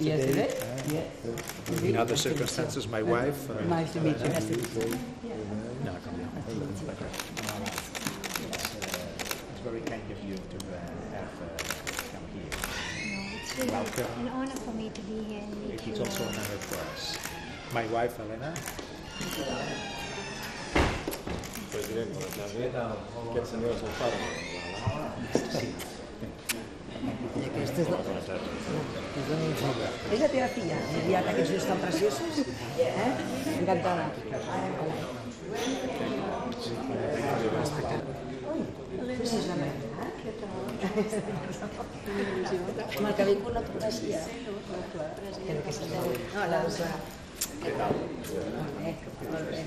Yesterday, uh, in other circumstances, my wife. uh, Nice to meet you. Nice to meet you. No, come here. It's, very kind of you to uh, have uh, come here. No, it's really Welcome. an honor for me to be here and meet It you. also an honor for us. My wife, Elena. I aquesta és la... És la meva filla. És la teva filla? Enviat aquests ulls tan preciosos? Eh? Encantada. Precisament. Amb el que ve con la fotografia. Creo que sí. No, la. Què tal? Molt bé, molt bé.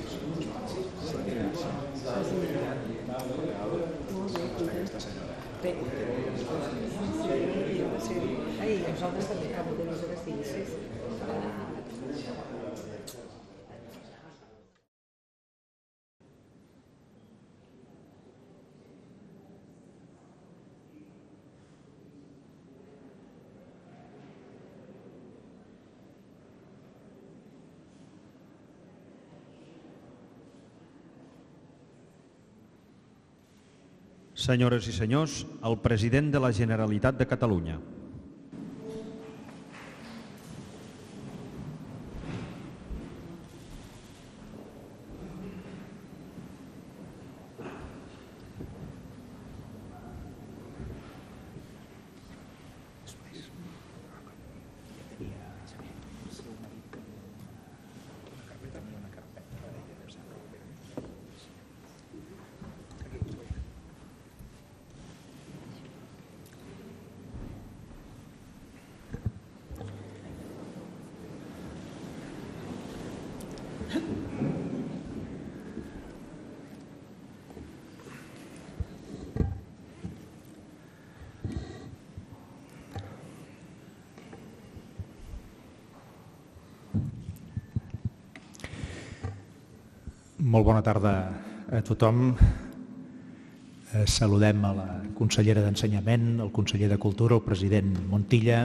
Bé. Ai, nosaltres també, que de les hores Senyores i senyors, el president de la Generalitat de Catalunya. Molt bona tarda a tothom. Eh, saludem a la consellera d'Ensenyament, el conseller de Cultura, el president Montilla,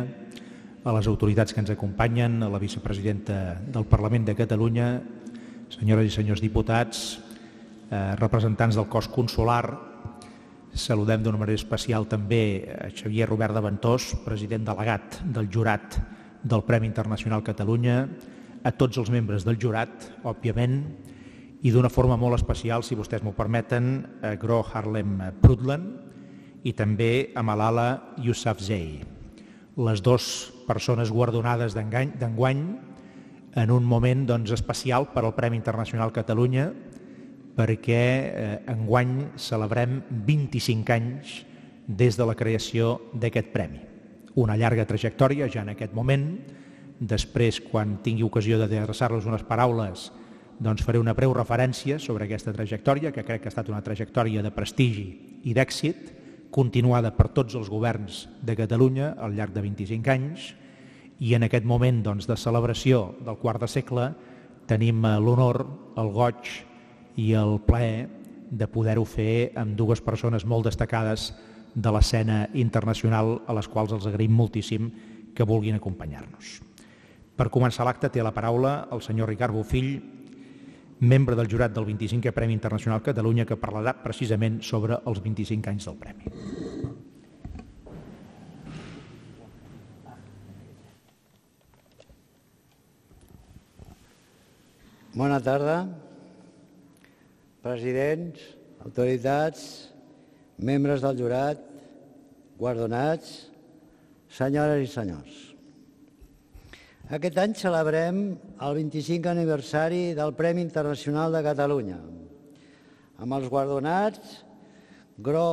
a les autoritats que ens acompanyen, a la vicepresidenta del Parlament de Catalunya, senyores i senyors diputats, eh, representants del cos consular, saludem d'una manera especial també a Xavier Robert de Ventós, president delegat del jurat del Premi Internacional Catalunya, a tots els membres del jurat, òbviament, i d'una forma molt especial, si vostès m'ho permeten, a Gro Harlem Brundtland i també a Malala Yousafzai, les dues persones guardonades d'enguany en un moment doncs, especial per al Premi Internacional Catalunya perquè eh, enguany celebrem 25 anys des de la creació d'aquest premi. Una llarga trajectòria ja en aquest moment, després quan tingui ocasió d'adreçar-los unes paraules doncs faré una breu referència sobre aquesta trajectòria, que crec que ha estat una trajectòria de prestigi i d'èxit, continuada per tots els governs de Catalunya al llarg de 25 anys, i en aquest moment doncs, de celebració del quart de segle tenim l'honor, el goig i el plaer de poder-ho fer amb dues persones molt destacades de l'escena internacional a les quals els agraïm moltíssim que vulguin acompanyar-nos. Per començar l'acte té la paraula el senyor Ricard Bofill, membre del jurat del 25è Premi Internacional Catalunya, que parlarà precisament sobre els 25 anys del Premi. Bona tarda, presidents, autoritats, membres del jurat, guardonats, senyores i senyors. Aquest any celebrem el 25 aniversari del Premi Internacional de Catalunya, amb els guardonats Gro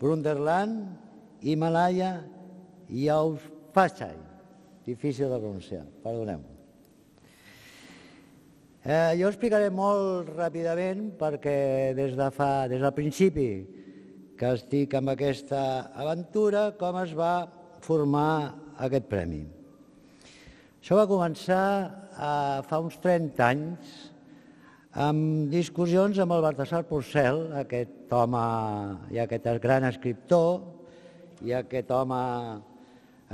Brunderland i Malaya Yousafzai. Difícil de pronunciar, perdoneu-me. Eh, jo explicaré molt ràpidament perquè des de fa, des del principi que estic amb aquesta aventura, com es va formar aquest premi. Això va començar eh, fa uns 30 anys amb discussions amb el Baltasar Porcel, aquest home i aquest gran escriptor i aquest home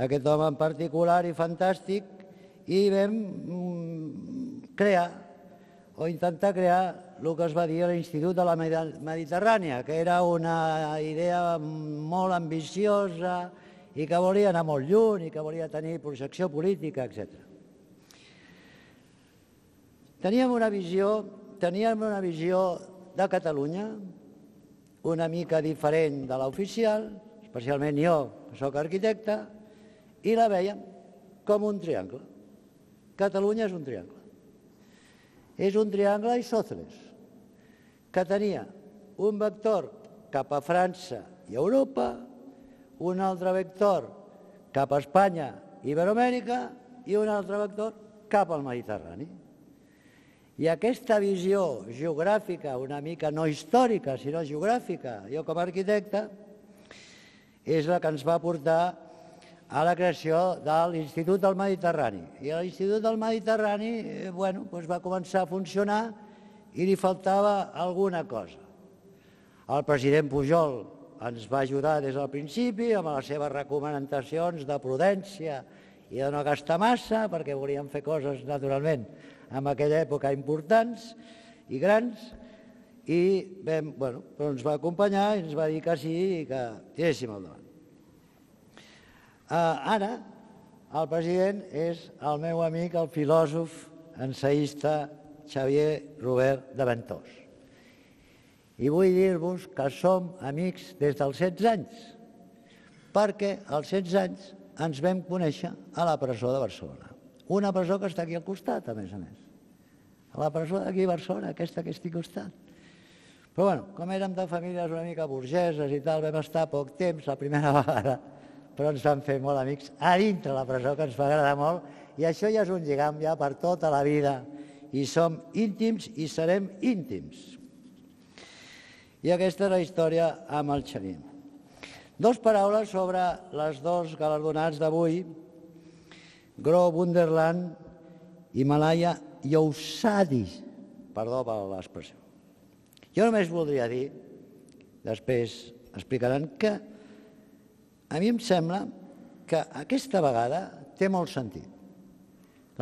aquest home en particular i fantàstic, i vam mm, crear o intentar crear el que es va dir a l'Institut de la Mediterrània, que era una idea molt ambiciosa i que volia anar molt lluny i que volia tenir projecció política, etc. Teníem una visió, teníem una visió de Catalunya una mica diferent de l'oficial, especialment jo, que sóc arquitecte, i la veiem com un triangle. Catalunya és un triangle. És un triangle isòceles, que tenia un vector cap a França i Europa, un altre vector cap a Espanya i Iberoamèrica i un altre vector cap al Mediterrani. I aquesta visió geogràfica, una mica no històrica, sinó geogràfica, jo com a arquitecte, és la que ens va portar a la creació de l'Institut del Mediterrani. I l'Institut del Mediterrani eh, bueno, doncs va començar a funcionar i li faltava alguna cosa. El president Pujol ens va ajudar des del principi amb les seves recomanacions de prudència i de no gastar massa, perquè volíem fer coses, naturalment, en aquella època importants i grans, i vam, bueno, però ens va acompanyar i ens va dir que sí i que tiréssim el davant. Eh, ara, el president és el meu amic, el filòsof ensaïsta Xavier Robert de Ventós. I vull dir-vos que som amics des dels 16 anys, perquè als 16 anys ens vam conèixer a la presó de Barcelona. Una presó que està aquí al costat, a més a més. A la presó d'aquí a Barcelona, aquesta que estic al costat. Però bueno, com érem de famílies una mica burgeses i tal, vam estar poc temps, la primera vegada, però ens vam fer molt amics a dintre la presó, que ens va agradar molt, i això ja és un lligam ja per tota la vida, i som íntims i serem íntims. I aquesta és la història amb el Xavier. Dos paraules sobre les dos galardonats d'avui, Gro Wunderland i Malaya Yousadi, perdó per l'expressió. Jo només voldria dir, després explicaran, que a mi em sembla que aquesta vegada té molt sentit.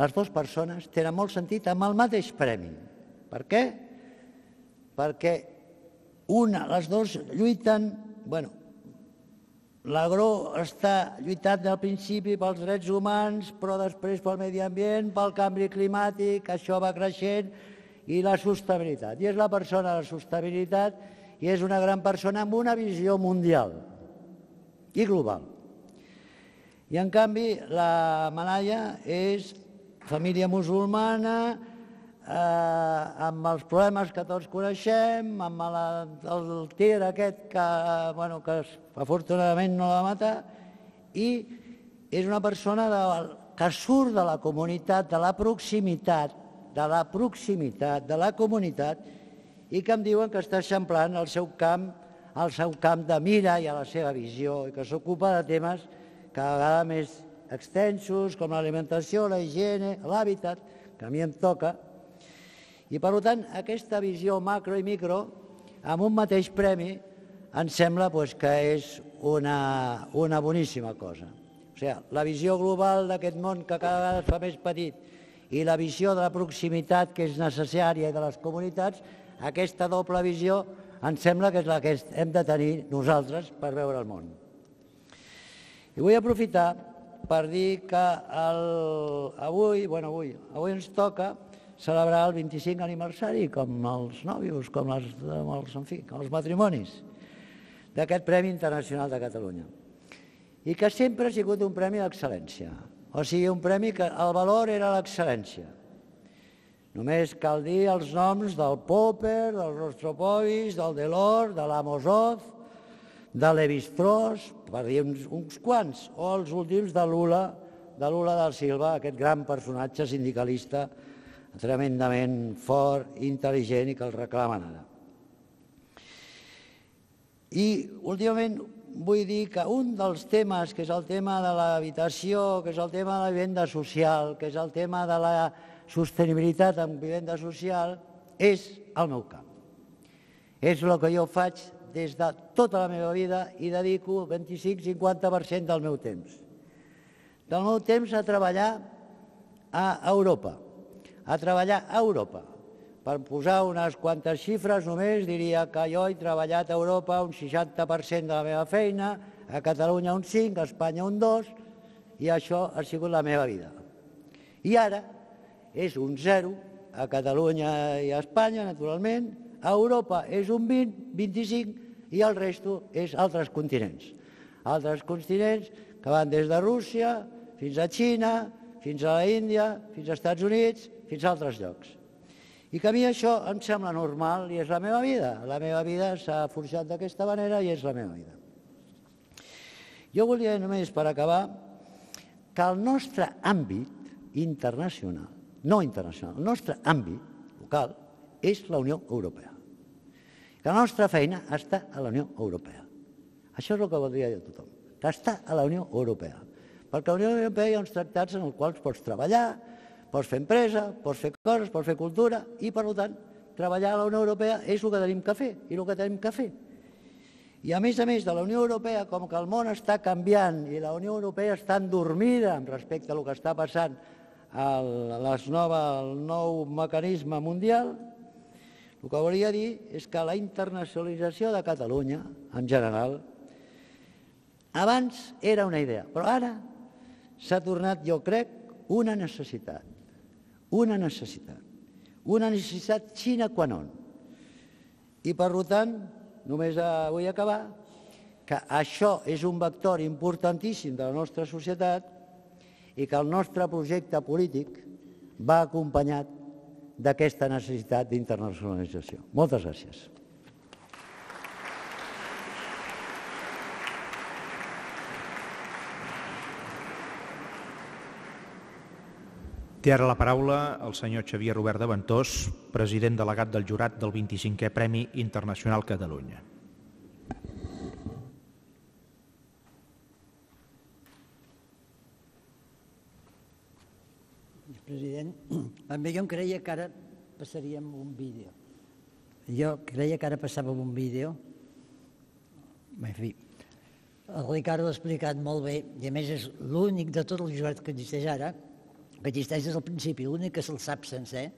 Les dues persones tenen molt sentit amb el mateix premi. Per què? Perquè una, les dues lluiten, bueno, l'agro està lluitant del principi pels drets humans, però després pel medi ambient, pel canvi climàtic, això va creixent, i la sostenibilitat. I és la persona de la sostenibilitat i és una gran persona amb una visió mundial i global. I en canvi la Malaya és família musulmana, eh, amb els problemes que tots coneixem, amb la, el tir aquest que, bueno, que afortunadament no la va matar, i és una persona de, que surt de la comunitat, de la proximitat, de la proximitat, de la comunitat, i que em diuen que està eixamplant el seu camp al seu camp de mira i a la seva visió i que s'ocupa de temes cada vegada més extensos com l'alimentació, la higiene, l'hàbitat, que a mi em toca. I per tant, aquesta visió macro i micro, amb un mateix premi, em sembla pues, que és una, una boníssima cosa. O sigui, la visió global d'aquest món que cada vegada es fa més petit i la visió de la proximitat que és necessària de les comunitats, aquesta doble visió em sembla que és la que hem de tenir nosaltres per veure el món. I vull aprofitar per dir que el, avui, bueno, avui, avui ens toca celebrar el 25 aniversari, com els nòvios, com els, els, en fi, com els matrimonis, d'aquest Premi Internacional de Catalunya. I que sempre ha sigut un premi d'excel·lència. O sigui, un premi que el valor era l'excel·lència Només cal dir els noms del Popper, del Rostropovich, del Delors, de l'Amosov, de l'Evistrós, per dir uns, uns quants, o els últims de Lula, de Lula del Silva, aquest gran personatge sindicalista tremendament fort, intel·ligent i que el reclamen ara. I últimament vull dir que un dels temes, que és el tema de l'habitació, que és el tema de la vivenda social, que és el tema de la sostenibilitat en vivenda social és el meu camp. És el que jo faig des de tota la meva vida i dedico 25-50% del meu temps. del meu temps a treballar a Europa. A treballar a Europa. Per posar unes quantes xifres, només diria que jo he treballat a Europa un 60% de la meva feina, a Catalunya un 5, a Espanya un 2, i això ha sigut la meva vida. I ara és un 0 a Catalunya i a Espanya, naturalment, a Europa és un 20, 25 i el resto és altres continents. Altres continents que van des de Rússia fins a Xina, fins a la Índia, fins als Estats Units, fins a altres llocs. I que a mi això em sembla normal i és la meva vida. La meva vida s'ha forjat d'aquesta manera i és la meva vida. Jo volia només, per acabar, que el nostre àmbit internacional, no internacional, el nostre àmbit local és la Unió Europea. Que la nostra feina està a la Unió Europea. Això és el que voldria dir a tothom, que està a la Unió Europea. Perquè a la Unió Europea hi ha uns tractats en els quals pots treballar, pots fer empresa, pots fer coses, pots fer cultura i, per tant, treballar a la Unió Europea és el que tenim que fer i el que tenim que fer. I a més a més de la Unió Europea, com que el món està canviant i la Unió Europea està endormida respecte a el que està passant al, les nova, al nou mecanisme mundial, el que volia dir és que la internacionalització de Catalunya, en general, abans era una idea, però ara s'ha tornat, jo crec, una necessitat una necessitat, una necessitat xina qua non. I per tant, només vull acabar, que això és un vector importantíssim de la nostra societat i que el nostre projecte polític va acompanyat d'aquesta necessitat d'internacionalització. Moltes gràcies. Té ara la paraula el senyor Xavier Robert de Ventós, president delegat del jurat del 25è Premi Internacional Catalunya. President, també jo em creia que ara passaríem un vídeo. Jo creia que ara passàvem un vídeo. En fi, el Ricardo ha explicat molt bé, i a més és l'únic de tot el jurat que existeix ara, que existeix des del principi, l'únic que se'l sap sencer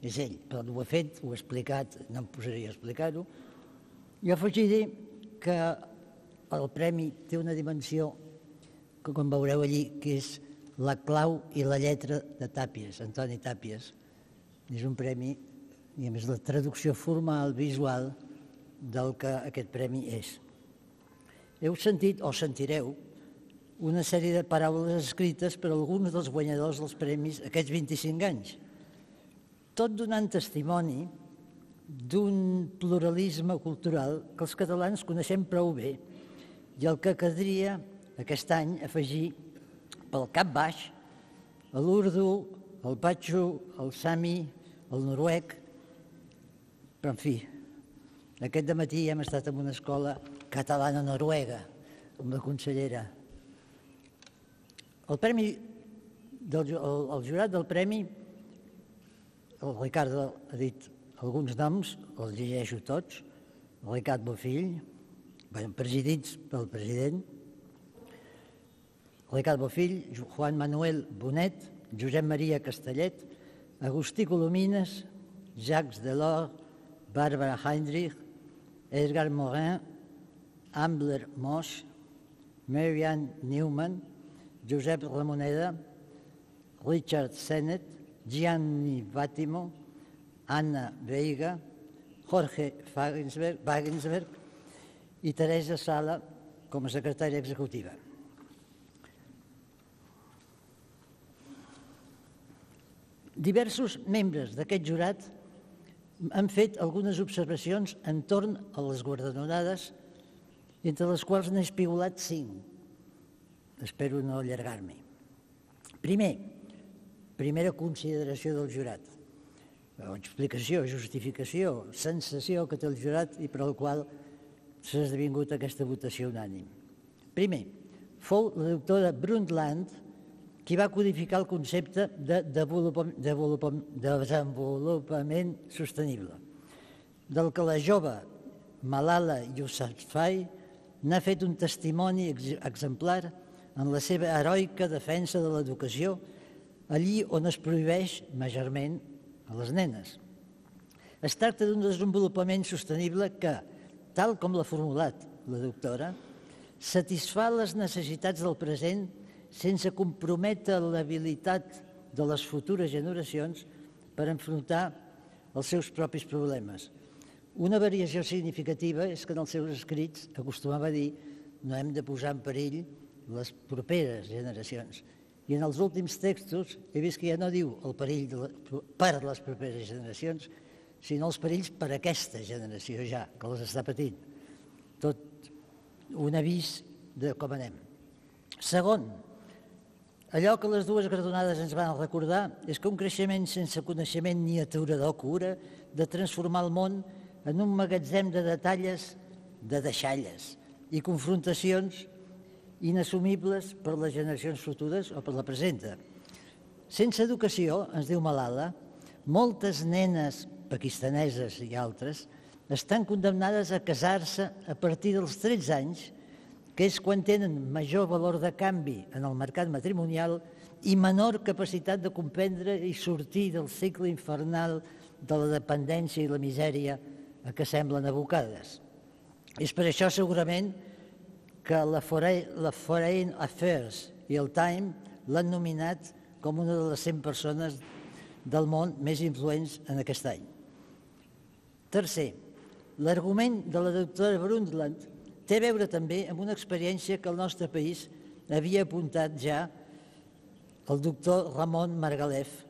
és ell, però ho ha fet, ho ha explicat, no em posaria a explicar-ho. Jo afegiré que el premi té una dimensió que com veureu allí, que és la clau i la lletra de Tàpies, Antoni Tàpies. És un premi, i a més la traducció formal, visual, del que aquest premi és. Heu sentit, o sentireu, una sèrie de paraules escrites per alguns dels guanyadors dels premis aquests 25 anys, tot donant testimoni d'un pluralisme cultural que els catalans coneixem prou bé i el que caldria aquest any afegir pel cap baix l'urdu, el patxo, el sami, el noruec, però en fi, aquest matí hem estat en una escola catalana-noruega amb la consellera el premi del, el, el jurat del premi, el Ricardo ha dit alguns noms, els llegeixo tots, el Ricard Bofill, presidits pel president, Ricard Bofill, Juan Manuel Bonet, Josep Maria Castellet, Agustí Colomines, Jacques Delors, Bàrbara Heinrich, Edgar Morin, Ambler Mosch, Marianne Newman, Josep Ramoneda, Richard Sennett, Gianni Vattimo, Anna Veiga, Jorge Wagensberg, i Teresa Sala com a secretària executiva. Diversos membres d'aquest jurat han fet algunes observacions entorn a les guardonades, entre les quals n'he espigolat cinc espero no allargar-me. Primer, primera consideració del jurat, o explicació, justificació, sensació que té el jurat i per al qual s'ha esdevingut aquesta votació unànim. Primer, fou la doctora Brundtland qui va codificar el concepte de desenvolupament, desenvolupament sostenible, del que la jove Malala Yousafzai n'ha fet un testimoni exemplar en la seva heroica defensa de l'educació allí on es prohibeix majorment a les nenes. Es tracta d'un desenvolupament sostenible que, tal com l'ha formulat la doctora, satisfà les necessitats del present sense comprometre l'habilitat de les futures generacions per enfrontar els seus propis problemes. Una variació significativa és que en els seus escrits acostumava a dir no hem de posar en perill les properes generacions. I en els últims textos he vist que ja no diu el perill de la, per les properes generacions, sinó els perills per aquesta generació ja, que les està patint. Tot un avís de com anem. Segon, allò que les dues gradonades ens van recordar és que un creixement sense coneixement ni aturador cura de transformar el món en un magatzem de detalles de deixalles i confrontacions inassumibles per les generacions futures o per la presenta. Sense educació, ens diu Malala, moltes nenes pakistaneses i altres estan condemnades a casar-se a partir dels 13 anys, que és quan tenen major valor de canvi en el mercat matrimonial i menor capacitat de comprendre i sortir del cicle infernal de la dependència i la misèria a què semblen abocades. És per això, segurament, que la Foreign, la Foreign Affairs i el Time l'han nominat com una de les 100 persones del món més influents en aquest any. Tercer, l'argument de la doctora Brundtland té a veure també amb una experiència que el nostre país havia apuntat ja el doctor Ramon Margalef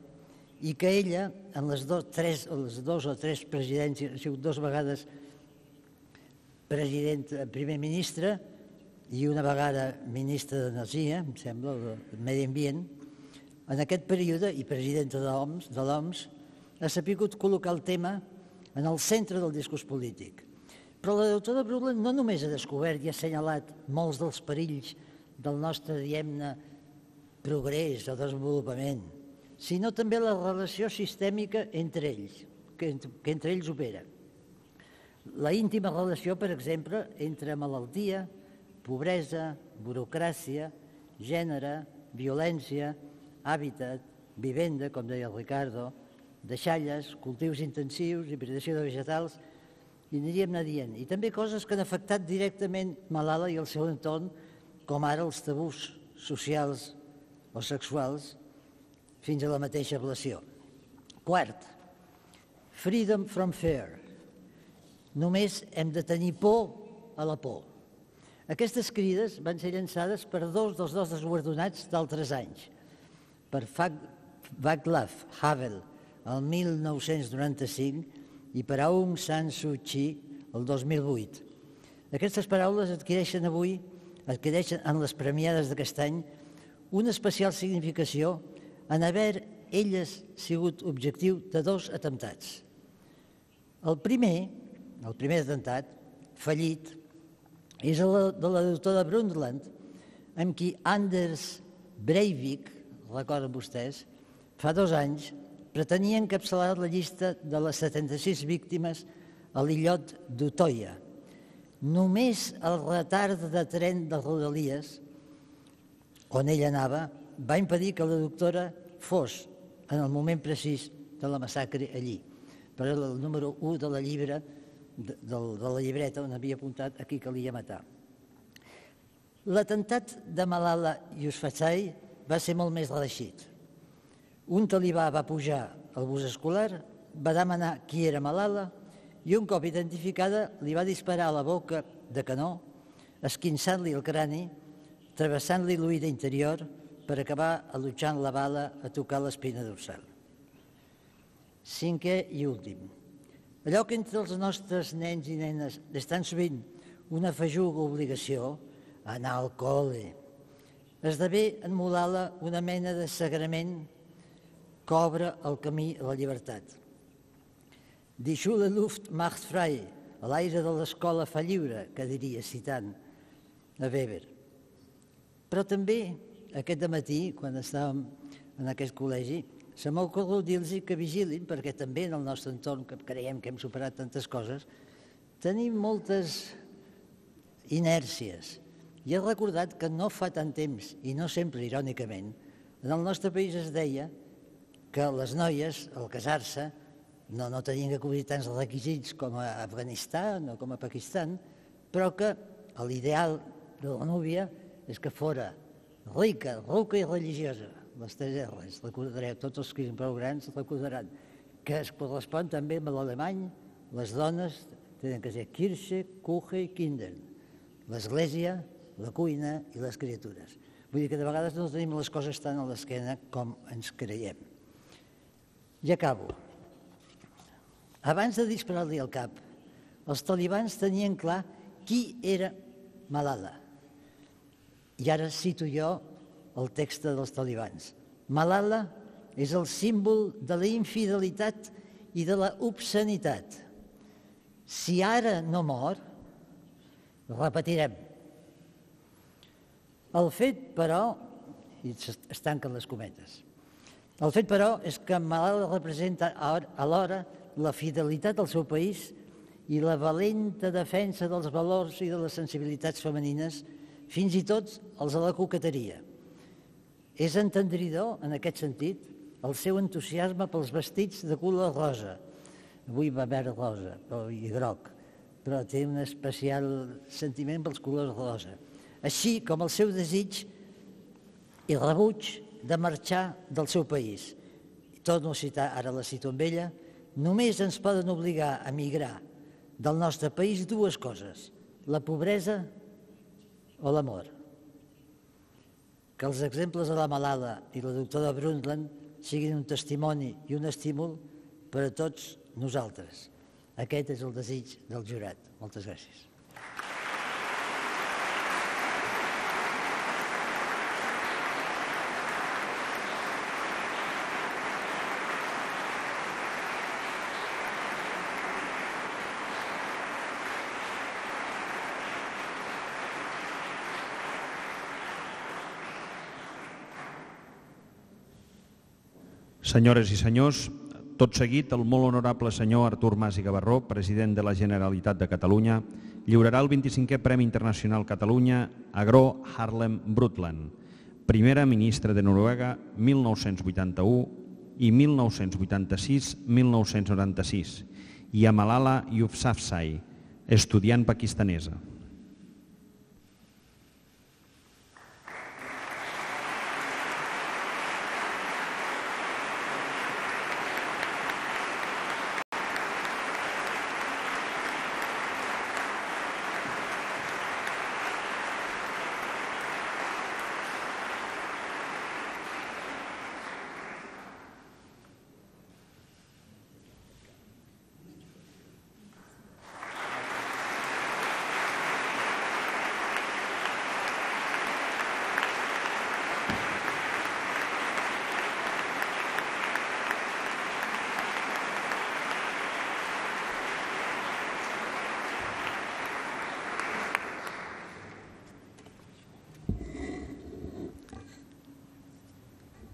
i que ella, en les, dos, tres, les dos o tres presidències, ha sigut dues vegades president, primer ministre i una vegada ministre d'Energia, em sembla, de Medi Ambient, en aquest període, i presidenta de l'OMS, ha sapigut col·locar el tema en el centre del discurs polític. Però la doctora Brundtland no només ha descobert i ha assenyalat molts dels perills del nostre, diem-ne, progrés o desenvolupament, sinó també la relació sistèmica entre ells, que, que entre ells opera. La íntima relació, per exemple, entre malaltia, pobresa, burocràcia, gènere, violència, hàbitat, vivenda, com deia el Ricardo, deixalles, cultius intensius, hibridació de vegetals, i aniríem anar dient. I també coses que han afectat directament Malala i el seu entorn, com ara els tabús socials o sexuals fins a la mateixa ablació. Quart, freedom from fear. Només hem de tenir por a la por. Aquestes crides van ser llançades per dos dels dos guardonats d'altres anys, per Václav Havel el 1995 i per Aung San Suu Kyi el 2008. Aquestes paraules adquireixen avui, adquireixen en les premiades d'aquest any, una especial significació en haver elles sigut objectiu de dos atemptats. El primer, el primer atemptat, fallit, és el de la doctora Brundtland, amb qui Anders Breivik, recorden vostès, fa dos anys pretenia encapçalar la llista de les 76 víctimes a l'illot d'Utoia. Només el retard de tren de Rodalies, on ella anava, va impedir que la doctora fos en el moment precís de la massacre allí. Però el número 1 de la llibre, de, de, la llibreta on havia apuntat a qui calia matar. L'atemptat de Malala Yousafzai va ser molt més reeixit. Un talibà va pujar al bus escolar, va demanar qui era Malala i un cop identificada li va disparar a la boca de canó, esquinçant-li el crani, travessant-li l'oïda interior per acabar allotjant la bala a tocar l'espina dorsal. Cinquè i últim. Allò que entre els nostres nens i nenes és tan sovint una fajuga obligació, anar al col·le, esdevé en Mulala una mena de sagrament que obre el camí a la llibertat. Die Schule Luft macht frei, l'aire de l'escola fa lliure, que diria citant a Weber. Però també aquest matí, quan estàvem en aquest col·legi, se m'ha ocorregut dir-los que vigilin, perquè també en el nostre entorn, que creiem que hem superat tantes coses, tenim moltes inèrcies. I he recordat que no fa tant temps, i no sempre irònicament, en el nostre país es deia que les noies, al casar-se, no, no tenien que cobrir tants requisits com a Afganistan o com a Pakistan, però que l'ideal de la núvia és que fora rica, ruca i religiosa, les tres R's, recordareu, tots els que són prou grans recordaran, que es correspon també amb l'alemany, les dones tenen que ser Kirche, Kuche i Kinder, l'església, la cuina i les criatures. Vull dir que de vegades no tenim les coses tan a l'esquena com ens creiem. I acabo. Abans de disparar-li al cap, els talibans tenien clar qui era Malala. I ara cito jo el text dels talibans. Malala és el símbol de la infidelitat i de la obscenitat. Si ara no mor, repetirem. El fet, però, i es tanquen les cometes, el fet, però, és que Malala representa alhora la fidelitat al seu país i la valenta defensa dels valors i de les sensibilitats femenines, fins i tot els de la coqueteria. És entendridor, en aquest sentit, el seu entusiasme pels vestits de color rosa. Avui va verd rosa i groc, però té un especial sentiment pels colors rosa. Així com el seu desig i rebuig de marxar del seu país. Torno a citar, ara la cito amb ella, només ens poden obligar a migrar del nostre país dues coses, la pobresa o l'amor. Que els exemples de la Malala i la doctora Brundtland siguin un testimoni i un estímul per a tots nosaltres. Aquest és el desig del jurat. Moltes gràcies. Senyores i senyors, tot seguit, el molt honorable senyor Artur Mas i Gavarró, president de la Generalitat de Catalunya, lliurarà el 25è Premi Internacional Catalunya a Gro Harlem Brundtland, primera ministra de Noruega 1981 i 1986-1996, i a Malala Yousafzai, estudiant pakistanesa.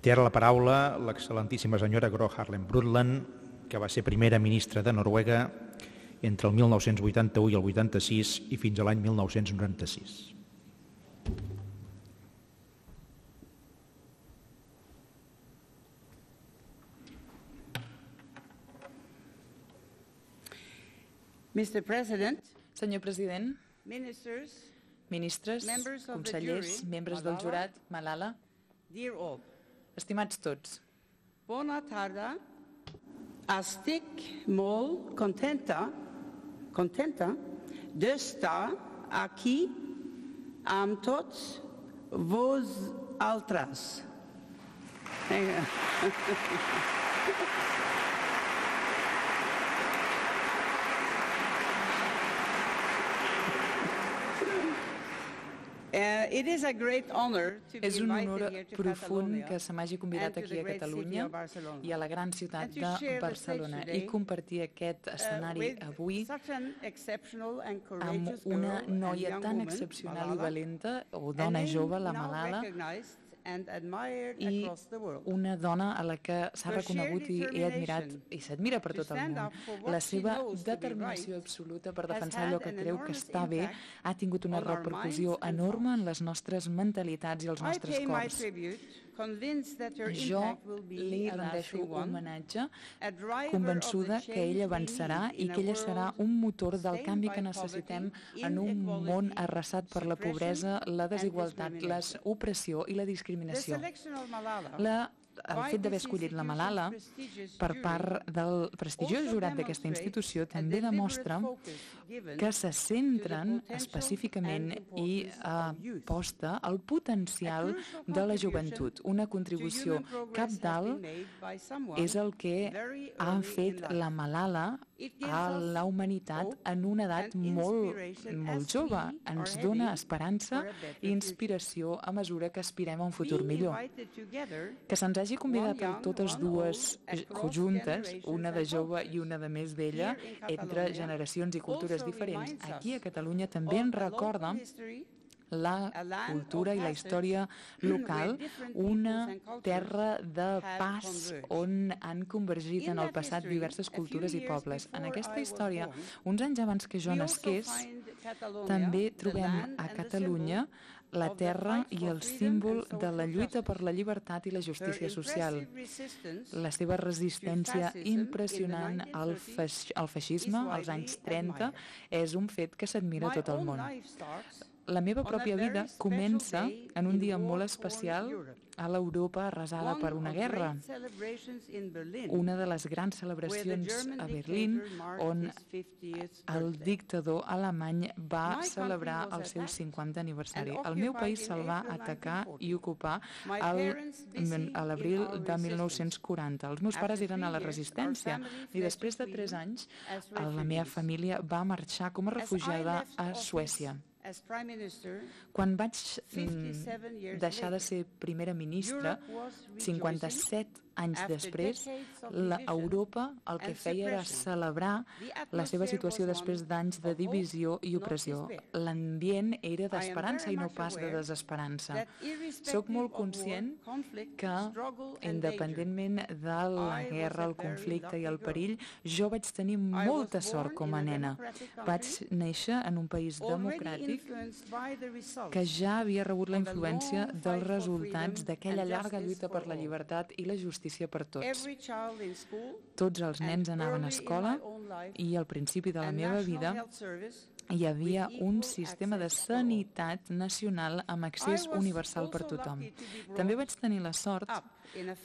Té ara la paraula l'excel·lentíssima senyora Gro Harlem Brundtland, que va ser primera ministra de Noruega entre el 1981 i el 86 i fins a l'any 1996. Mr. President, Senyor president, ministers, ministres, consellers, membres del jurat, Malala, dear all, estimats tots, bona tarda. Estic molt contenta, contenta d'estar aquí amb tots vosaltres. Eh, Uh, it is a great honor to be és un honor profund que se m'hagi convidat aquí a Catalunya i a la gran ciutat de Barcelona i compartir aquest uh, escenari avui amb una noia tan excepcional i valenta o dona jove, la Malala, i una dona a la que s'ha reconegut i he admirat i s'admira per to tot el món. La seva determinació absoluta per defensar allò que creu que està bé ha tingut una repercussió enorme en les nostres mentalitats i els nostres cors. Jo li rendeixo homenatge convençuda que ella avançarà i que ella serà un motor del canvi que necessitem en un món arrasat per la pobresa, la desigualtat, la opressió i la The discriminació. La, el fet d'haver escollit la Malala per part del prestigiós jurat d'aquesta institució també demostra que se centren específicament i aposta el potencial A crucial de la joventut. Una contribució by someone és el que ha fet la Malala a la humanitat en una edat molt, molt jove. Ens dona esperança i inspiració a mesura que aspirem a un futur millor. Que se'ns hagi convidat a totes dues across juntes, una de jove i una de més vella, entre generacions i cultures diferents, aquí a Catalunya també ens recorda la cultura i la història local, una terra de pas on han convergit en el passat diverses cultures i pobles. En aquesta història, uns anys abans que jo nasqués, també trobem a Catalunya la terra i el símbol de la lluita per la llibertat i la justícia social. La seva resistència impressionant al, 1930s feix al feixisme is als anys widely 30 és un fet que s'admira tot el món. La meva pròpia vida comença en un dia molt especial a l'Europa arrasada per una guerra, una de les grans celebracions a Berlín on his 50th el dictador alemany va celebrar el seu attacked 50 aniversari. El meu país se'l va atacar 1940. i ocupar el- a l'abril de resistance. 1940. Els meus pares eren a la resistència i després de tres Sweden anys as la meva família va marxar com a refugiada a Suècia. Quan vaig 57 mm, deixar de ser primera ministra, Europe was rejoicing 57 anys després, Europa el que feia era celebrar la seva situació després d'anys de divisió i opressió. L'ambient era d'esperança i no pas de desesperança. Soc molt conscient que, independentment de la guerra, el conflicte i el perill, jo vaig tenir molta sort com a nena. Vaig néixer en un país democràtic que ja havia rebut la influència dels resultats d'aquella llarga lluita per la llibertat i la justícia per tots. Tots els nens anaven a escola i al principi de la meva vida hi havia un sistema de sanitat nacional amb accés universal per tothom. També vaig tenir la sort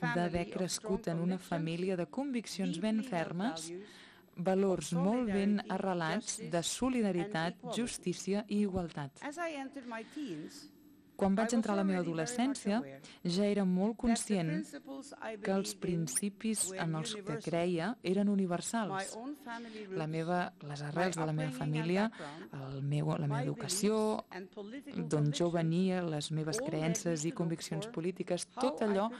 d'haver crescut en una família de conviccions ben fermes, valors molt ben arrelats de solidaritat, justícia i igualtat. Quan vaig entrar a la meva adolescència, ja era molt conscient que els principis en els que creia eren universals. La meva, les arrels de la meva família, el meu, la meva educació, d'on jo venia, les meves creences i conviccions polítiques, tot allò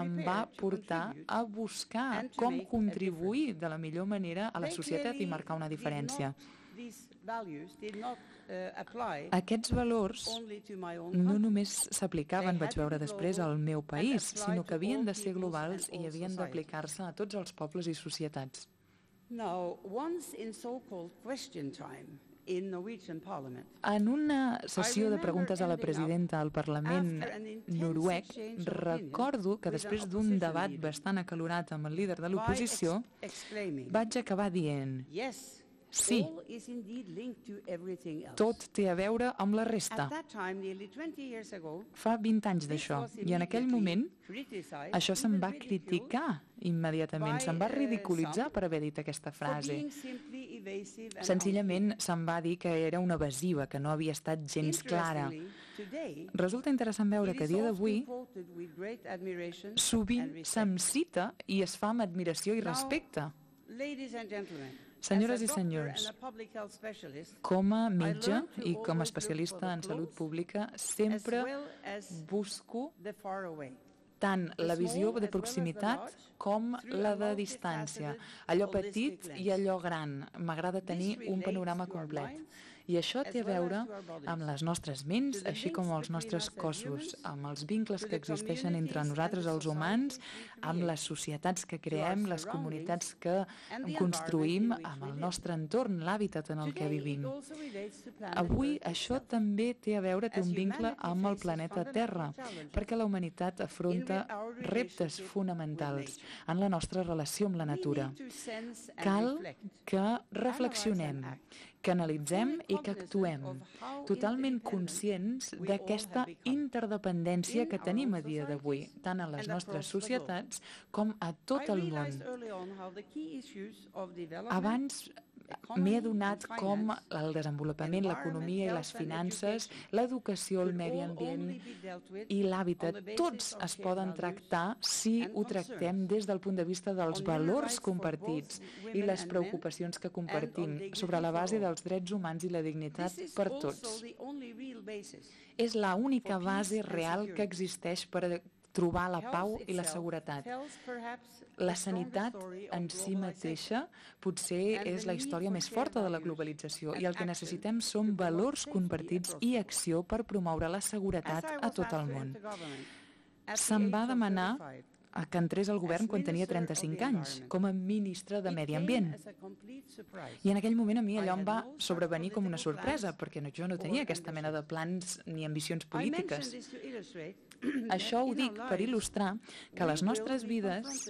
em va portar a buscar com contribuir de la millor manera a la societat i marcar una diferència. Apply Aquests valors no només s'aplicaven, vaig veure després, al meu país, sinó que havien de ser globals i havien d'aplicar-se a tots els pobles i societats. Now, once in so-called question time in Norwegian Parliament, En una sessió de preguntes a la presidenta al Parlament noruec, recordo que després d'un debat bastant acalorat amb el líder de l'oposició, vaig acabar dient Sí. tot té a veure amb la resta. At that time, nearly 20 years ago, Fa 20 anys d'això, i en aquell moment això se'n va criticar immediatament, se'n va ridiculitzar per haver dit aquesta frase. Senzillament se'n va dir que era una evasiva, que no havia estat gens clara. Resulta interessant veure que a dia d'avui sovint se'm cita i es fa amb admiració i respecte. Senyores i senyors, Com a metge i com a especialista en salut pública, sempre busco tant la visió de proximitat com la de distància. Allò petit i allò gran. M'agrada tenir un panorama complet. I això té a veure amb les nostres ments, així com els nostres cossos, amb els vincles que existeixen entre nosaltres els humans, amb les societats que creem, les comunitats que construïm, amb el nostre entorn, l'hàbitat en el que vivim. Avui això també té a veure, té un vincle amb el planeta Terra, perquè la humanitat afronta reptes fonamentals en la nostra relació amb la natura. Cal que reflexionem, que analitzem i que actuem, totalment conscients d'aquesta interdependència que tenim a dia d'avui, tant a les nostres societats com a tot el món. Abans m'he adonat com el desenvolupament, l'economia i les finances, l'educació, el medi ambient i l'hàbitat, tots es poden tractar si ho tractem des del punt de vista dels valors compartits i les preocupacions que compartim sobre la base dels drets humans i la dignitat per tots. És la única base real que existeix per trobar la pau i la seguretat. La sanitat en si mateixa potser és la història més forta de la globalització i el que necessitem són valors compartits i acció per promoure la seguretat a tot el món. Se'm va demanar que entrés al govern quan tenia 35 anys, com a ministre de Medi Ambient. I en aquell moment a mi allò em va sobrevenir com una sorpresa, perquè no, jo no tenia aquesta mena de plans ni ambicions polítiques. Això ho dic per il·lustrar que les nostres vides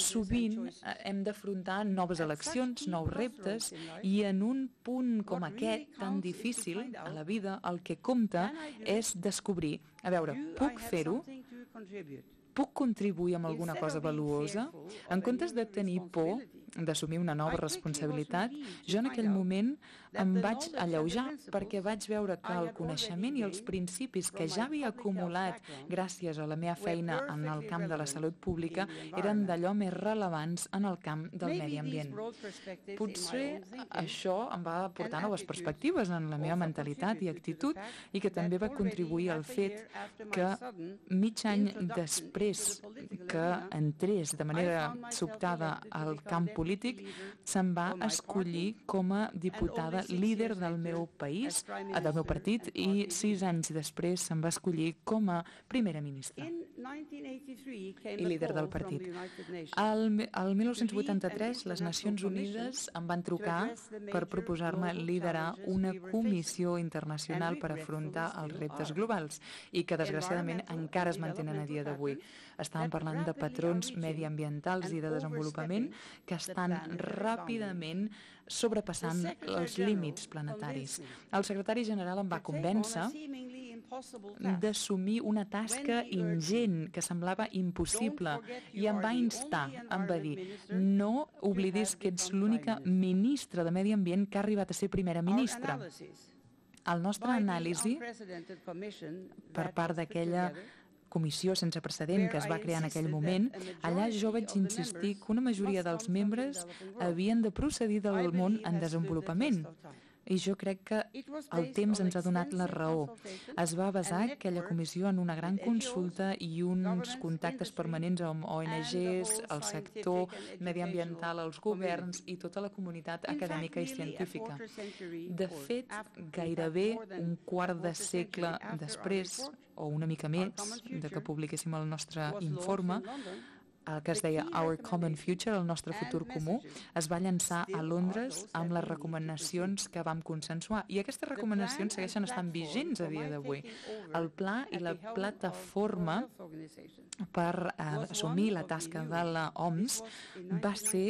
sovint eh, hem d'afrontar noves eleccions, nous reptes, i en un punt com aquest, tan difícil a la vida, el que compta és descobrir, a veure, puc fer-ho? puc contribuir amb alguna cosa valuosa? En comptes de tenir por d'assumir una nova responsabilitat, jo en aquell moment em vaig alleujar perquè vaig veure que el coneixement i els principis que ja havia acumulat gràcies a la meva feina en el camp de la salut pública eren d'allò més relevants en el camp del medi ambient. Potser això em va portar noves perspectives en la meva mentalitat i actitud i que també va contribuir al fet que mig any després que entrés de manera sobtada al camp polític, se'n va escollir com a diputada líder del meu país, del meu partit, i sis anys després se'n va escollir com a primera ministra. I líder del partit. Al, al 1983, les Nacions Unides em van trucar per proposar-me liderar una comissió internacional per afrontar els reptes globals i que, desgraciadament, encara es mantenen a dia d'avui. Estàvem parlant de patrons mediambientals i de desenvolupament que estan ràpidament sobrepassant els límits planetaris. El secretari general em va convèncer d'assumir una tasca ingent que semblava impossible i em va instar, em va dir no oblidis que ets l'única ministra de Medi Ambient que ha arribat a ser primera ministra. El nostre anàlisi per part d'aquella comissió sense precedent que es va crear en aquell moment, allà jo vaig insistir que una majoria dels membres havien de procedir del món en desenvolupament i jo crec que el temps ens ha donat la raó. Es va basar aquella comissió en una gran consulta i uns contactes permanents amb ONGs, el sector mediambiental, els governs i tota la comunitat acadèmica i científica. De fet, gairebé un quart de segle després, o una mica més, de que publiquéssim el nostre informe, el que es deia Our Common Future, el nostre futur comú, es va llançar a Londres amb les recomanacions que vam consensuar. I aquestes recomanacions segueixen estant vigents a dia d'avui. El pla i la plataforma per eh, assumir la tasca de la OMS va ser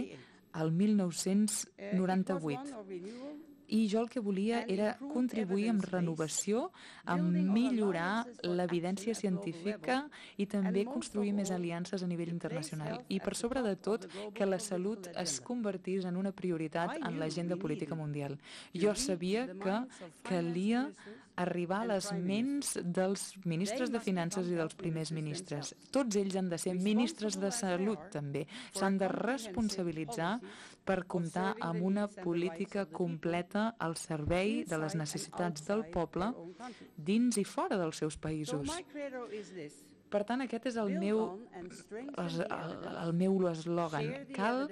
el 1998 i jo el que volia era contribuir amb renovació, amb millorar l'evidència científica i també construir més aliances a nivell internacional. I per sobre de tot, que la salut es convertís en una prioritat en l'agenda política mundial. Jo sabia que calia arribar a les ments dels ministres de Finances i dels primers ministres. Tots ells han de ser ministres de Salut, també. S'han de responsabilitzar per comptar amb una política completa al servei de les necessitats del poble dins i fora dels seus països. Per tant, aquest és el meu, el, el meu eslògan. Cal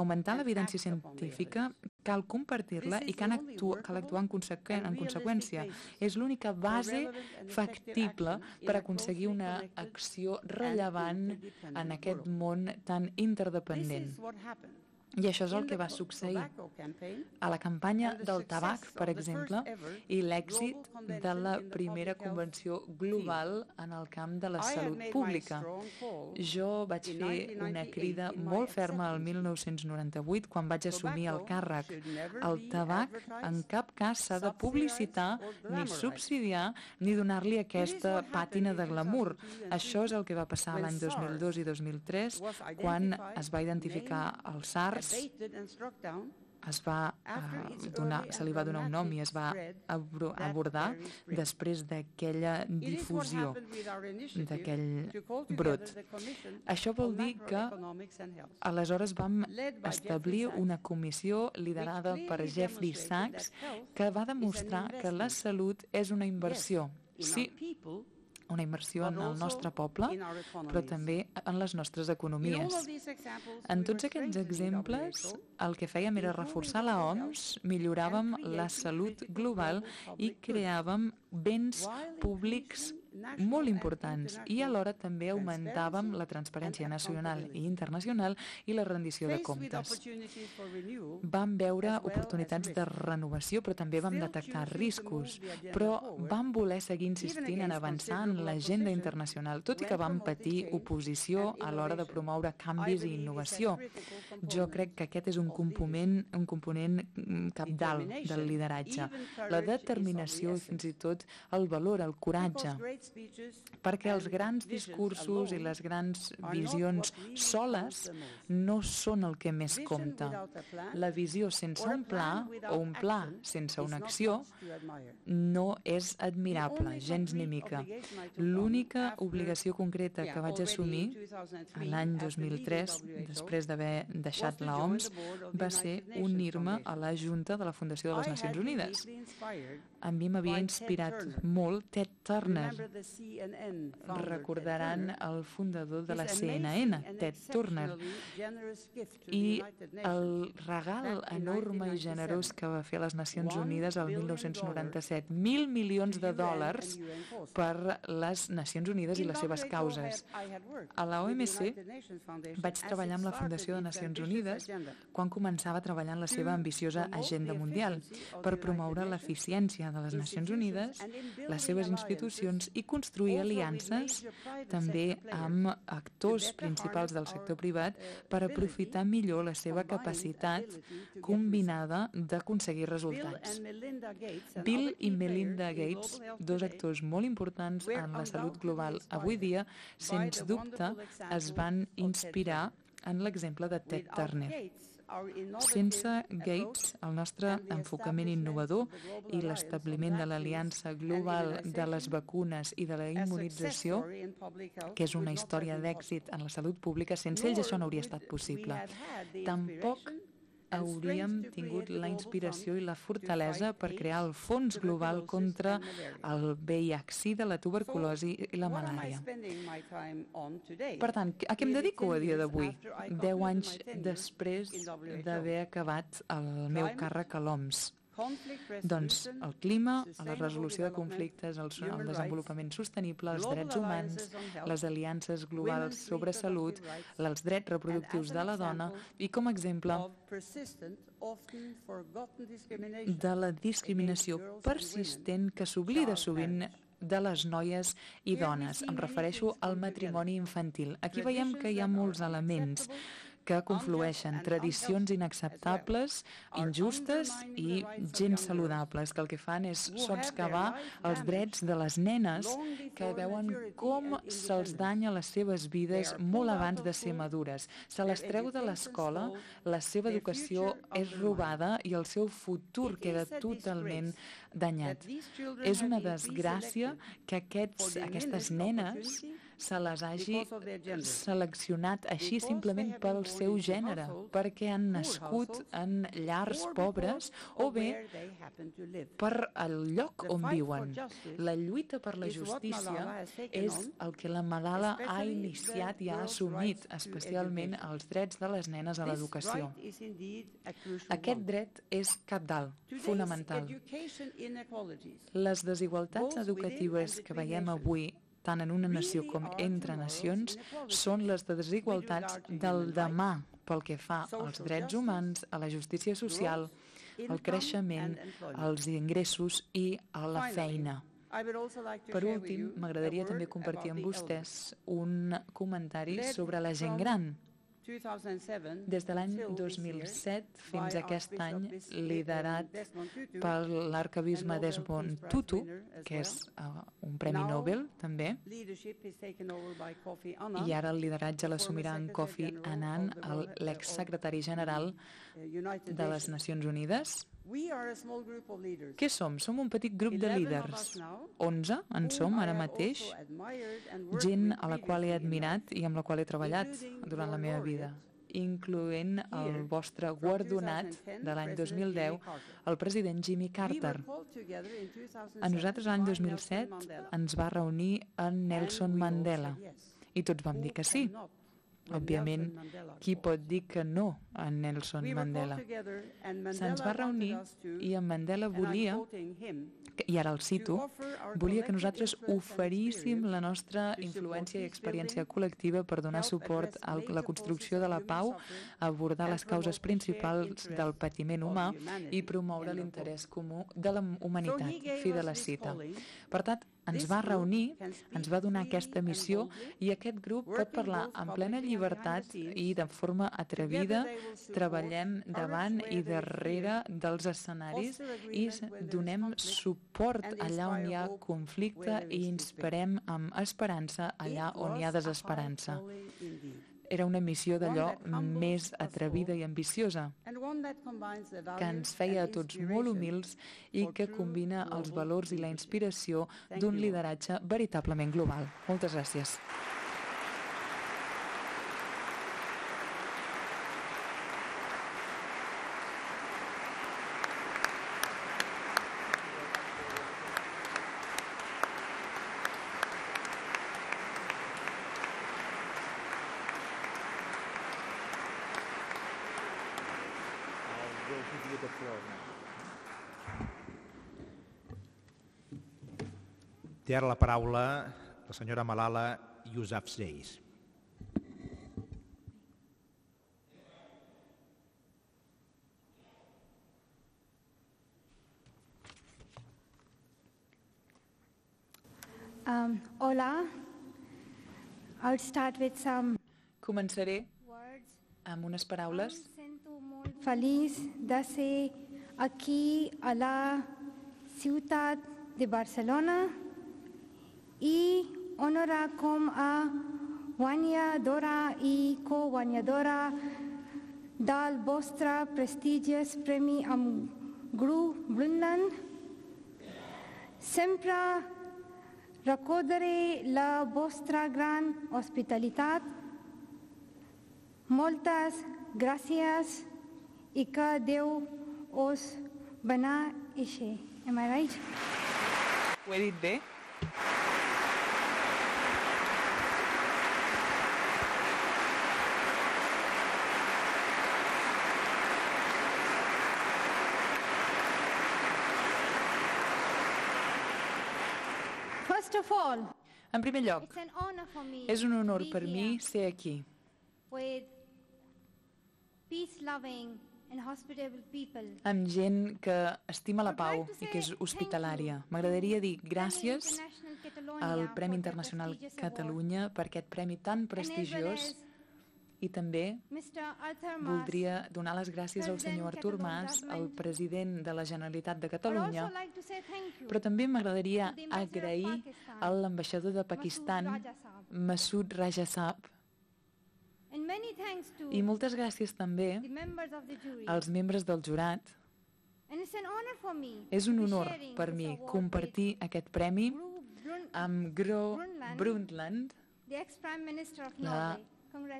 augmentar l'evidència científica, cal compartir-la i cal, actu cal actuar en, consequ en conseqüència. És l'única base factible per aconseguir una acció rellevant en aquest món tan interdependent. I això és el que va succeir a la campanya del tabac, per exemple, i l'èxit de la primera convenció global en el camp de la salut pública. Jo vaig fer una crida molt ferma al 1998 quan vaig assumir el càrrec. El tabac en cap cas s'ha de publicitar, ni subsidiar, ni donar-li aquesta pàtina de glamour. Això és el que va passar l'any 2002 i 2003 quan es va identificar el SARS es va uh, donar, se li va donar un nom i es va abordar després d'aquella difusió d'aquell brot. Això vol dir que aleshores vam establir una comissió liderada per Jeffrey Sachs que va demostrar que la salut és una inversió. Sí, una immersió en el nostre poble, però també en les nostres economies. En tots aquests exemples, el que fèiem era reforçar la OMS, milloràvem la salut global i creàvem béns públics molt importants. I alhora també augmentàvem la transparència nacional i internacional i la rendició de comptes. Vam veure oportunitats de renovació, però també vam detectar riscos, però vam voler seguir insistint en avançar en l'agenda internacional, tot i que vam patir oposició a l'hora de promoure canvis i innovació. Jo crec que aquest és un component, un component capdalt del lideratge, la determinació i fins i tot el valor, el coratge perquè els grans discursos i les grans visions soles no són el que més compta. La visió sense un pla o un pla sense una acció no és admirable, gens ni mica. L'única obligació concreta que vaig assumir l'any 2003, després d'haver deixat la OMS, va ser unir-me a la Junta de la Fundació de les Nacions Unides. A mi m'havia inspirat molt Ted Turner, recordaran el fundador de la CNN, Ted Turner, i el regal enorme i generós que va fer a les Nacions Unides el 1997, mil milions de dòlars per les Nacions Unides i les seves causes. A la OMC vaig treballar amb la Fundació de Nacions Unides quan començava a treballar en la seva ambiciosa agenda mundial per promoure l'eficiència de les Nacions Unides, les seves institucions i construir aliances també amb actors principals del sector privat per aprofitar millor la seva capacitat combinada d'aconseguir resultats. Bill i Melinda Gates, dos actors molt importants en la salut global. avui dia, sens dubte es van inspirar en l'exemple de Ted Turner. Sense Gates, el nostre enfocament innovador i l'establiment de l'Aliança Global de les Vacunes i de la Immunització, que és una història d'èxit en la salut pública, sense ells això no hauria estat possible. Tampoc hauríem tingut la inspiració i la fortalesa per crear el Fons Global contra el VIH-Sida, la tuberculosi i la malària. Per tant, a què em dedico a dia d'avui? Deu anys després d'haver acabat el meu càrrec a l'OMS. Doncs el clima, la resolució de conflictes, el, el desenvolupament sostenible, els drets humans, les aliances globals sobre salut, els drets reproductius de la dona i com a exemple de la discriminació persistent que s'oblida sovint de les noies i dones. Em refereixo al matrimoni infantil. Aquí veiem que hi ha molts elements que conflueixen tradicions inacceptables, injustes i gens saludables, que el que fan és sotscavar els drets de les nenes que veuen com se'ls danya les seves vides molt abans de ser madures. Se les treu de l'escola, la seva educació és robada i el seu futur queda totalment danyat. És una desgràcia que aquests, aquestes nenes se les hagi seleccionat així simplement pel seu gènere, perquè han nascut en llars pobres o bé per el lloc on viuen. La lluita per la justícia és el que la Malala ha iniciat i ha assumit, especialment els drets de les nenes a l'educació. Aquest dret és capdalt, fonamental. Les desigualtats educatives que veiem avui tant en una nació com entre nacions, són les desigualtats del demà pel que fa als drets humans, a la justícia social, al creixement, als ingressos i a la feina. Per últim, m'agradaria també compartir amb vostès un comentari sobre la gent gran. Des de l'any 2007 fins a aquest any, liderat per l'arcabisme Desmond Tutu, que és uh, un Premi Nobel també, i ara el lideratge l'assumirà en Kofi Annan, l'exsecretari general de les Nacions Unides, què som? Som un petit grup de líders. 11 en som ara mateix, gent a la qual he admirat i amb la qual he treballat durant la meva vida incloent el vostre guardonat de l'any 2010, el president Jimmy Carter. A nosaltres l'any 2007 ens va reunir en Nelson Mandela. i tots vam dir que sí. Òbviament, qui pot dir que no a Nelson Mandela? Se'ns va reunir i en Mandela volia i ara el cito, volia que nosaltres oferíssim la nostra influència i experiència col·lectiva per donar suport a la construcció de la pau, abordar les causes principals del patiment humà i promoure l'interès comú de la humanitat. Fi de la cita. Per tant, ens va reunir, ens va donar aquesta missió i aquest grup pot parlar en plena llibertat i de forma atrevida, treballem davant i darrere dels escenaris i donem suport allà on hi ha conflicte i inspirem amb esperança allà on hi ha desesperança era una missió d'allò més atrevida i ambiciosa, que ens feia a tots molt humils i que combina els valors i la inspiració d'un lideratge veritablement global. Moltes gràcies. Té ara la paraula la senyora Malala Yousafzai. Um, hola. I'll start with some Començaré words. amb unes paraules. Em sento molt feliç de ser aquí a la ciutat de Barcelona i honorar com a guanyadora i co-guanyadora del vostre prestigiós premi amb Gru Brundtland. Sempre recordaré la vostra gran hospitalitat. Moltes gràcies i que Déu us beneixi. Am I right? En primer lloc, és un honor per mi ser aquí, amb gent que estima la pau i que és hospitalària. M'agradaria dir gràcies al Premi Internacional Catalunya per aquest premi tan prestigiós i també voldria donar les gràcies al senyor Artur Mas, el president de la Generalitat de Catalunya, però també m'agradaria agrair a l'ambaixador de Pakistan, Masood Rajasab, i moltes gràcies també als membres del jurat. És un honor per mi compartir aquest premi amb Gro Brundtland, la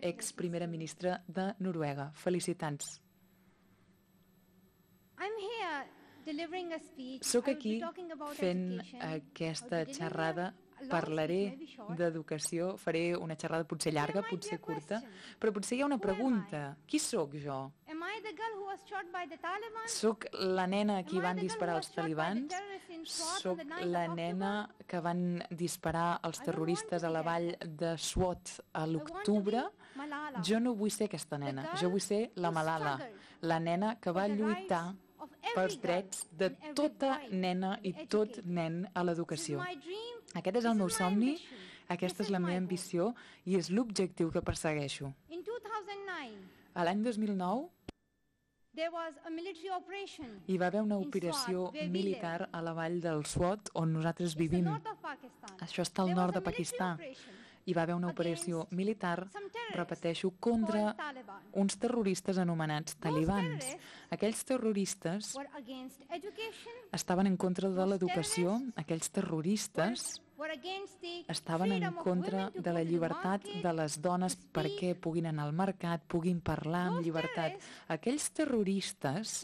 ex-primera ministra de Noruega. Felicitats. Soc aquí fent aquesta xerrada parlaré d'educació, faré una xerrada potser llarga, potser curta, però potser hi ha una pregunta. Qui sóc jo? Soc la nena a qui van disparar els talibans? Soc la nena que van disparar els terroristes a la vall de Swat a l'octubre? Jo no vull ser aquesta nena, jo vull ser la Malala, la nena que va lluitar pels drets de tota nena i tot nen a l'educació. Aquest és el meu somni, aquesta és la meva ambició i és l'objectiu que persegueixo. A l'any 2009 hi va haver una operació militar a la vall del Swat on nosaltres vivim. Això està al nord de Pakistan. hi va haver una operació militar, repeteixo, contra uns terroristes anomenats talibans. Aquells terroristes estaven en contra de l'educació, aquells terroristes estaven en contra de la llibertat de les dones perquè puguin anar al mercat, puguin parlar amb llibertat. Aquells terroristes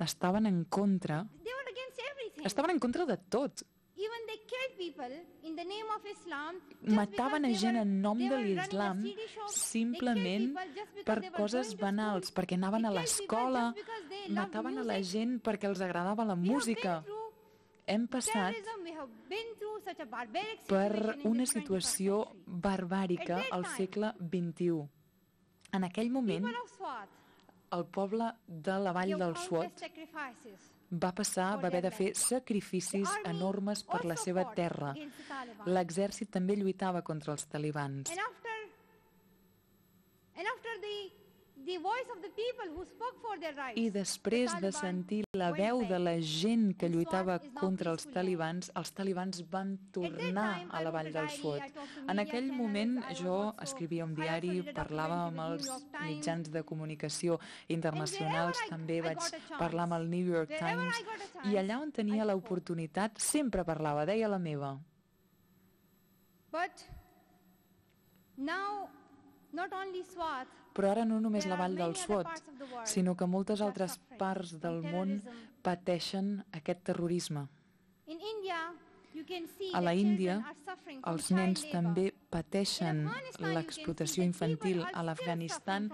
estaven en contra estaven en contra de tot. Mataven a gent en nom de l'islam simplement per coses banals, perquè anaven a l'escola, mataven a la gent perquè els agradava la música. Hem passat per una situació barbàrica al segle XXI. En aquell moment, el poble de la vall del Swat va passar, va haver de fer sacrificis enormes per la seva terra. L'exèrcit també lluitava contra els talibans. I després de sentir la veu de la gent que lluitava contra els talibans, els talibans van tornar a la Vall del Sud. En aquell moment jo escrivia un diari, parlava amb els mitjans de comunicació internacionals, també vaig parlar amb el New York Times, i allà on tenia l'oportunitat sempre parlava, deia la meva. But now, not only Swat, però ara no només la vall del Swat, sinó que moltes altres parts del món pateixen aquest terrorisme. A la Índia, els nens també pateixen l'explotació infantil. A l'Afganistan,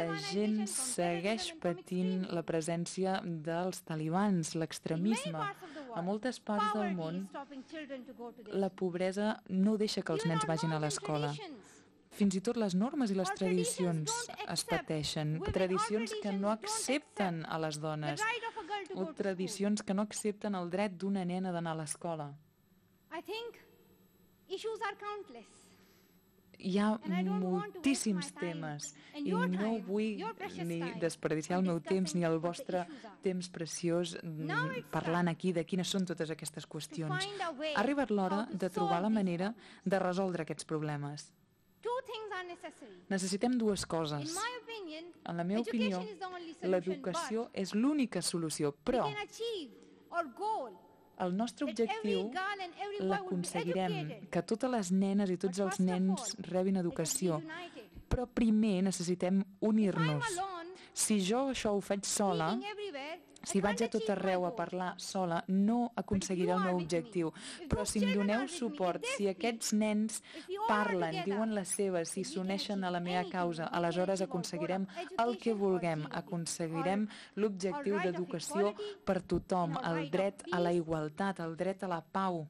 la gent segueix patint la presència dels talibans, l'extremisme. A moltes parts del món, la pobresa no deixa que els nens vagin a l'escola. Fins i tot les normes i les tradicions es pateixen. Tradicions que no accepten a les dones. O tradicions que no accepten el dret d'una nena d'anar a l'escola. Hi ha moltíssims temes i no vull ni desperdiciar el meu temps ni el vostre temps preciós parlant aquí de quines són totes aquestes qüestions. Ha arribat l'hora de trobar la manera de resoldre aquests problemes. Necessitem dues coses. En la meva opinió, l'educació és l'única solució, però el nostre objectiu l'aconseguirem, que totes les nenes i tots els nens rebin educació, però primer necessitem unir-nos. Si jo això ho faig sola, si vaig a tot arreu a parlar sola, no aconseguiré el meu objectiu. Però si em doneu suport, si aquests nens parlen, diuen les seves, si s'uneixen a la meva causa, aleshores aconseguirem el que vulguem. Aconseguirem l'objectiu d'educació per tothom, el dret a la igualtat, el dret a la pau.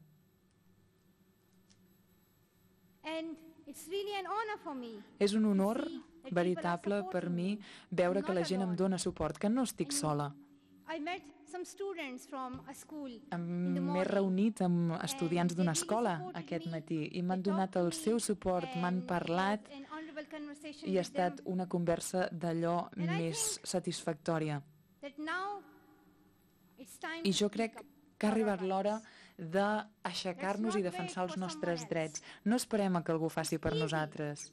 És un honor veritable per mi veure que la gent em dona suport, que no estic sola. M'he reunit amb estudiants d'una escola aquest matí i m'han donat el seu suport, m'han parlat i ha estat una conversa d'allò més satisfactòria. I jo crec que ha arribat l'hora d'aixecar-nos i defensar els nostres drets. No esperem a que algú faci per nosaltres.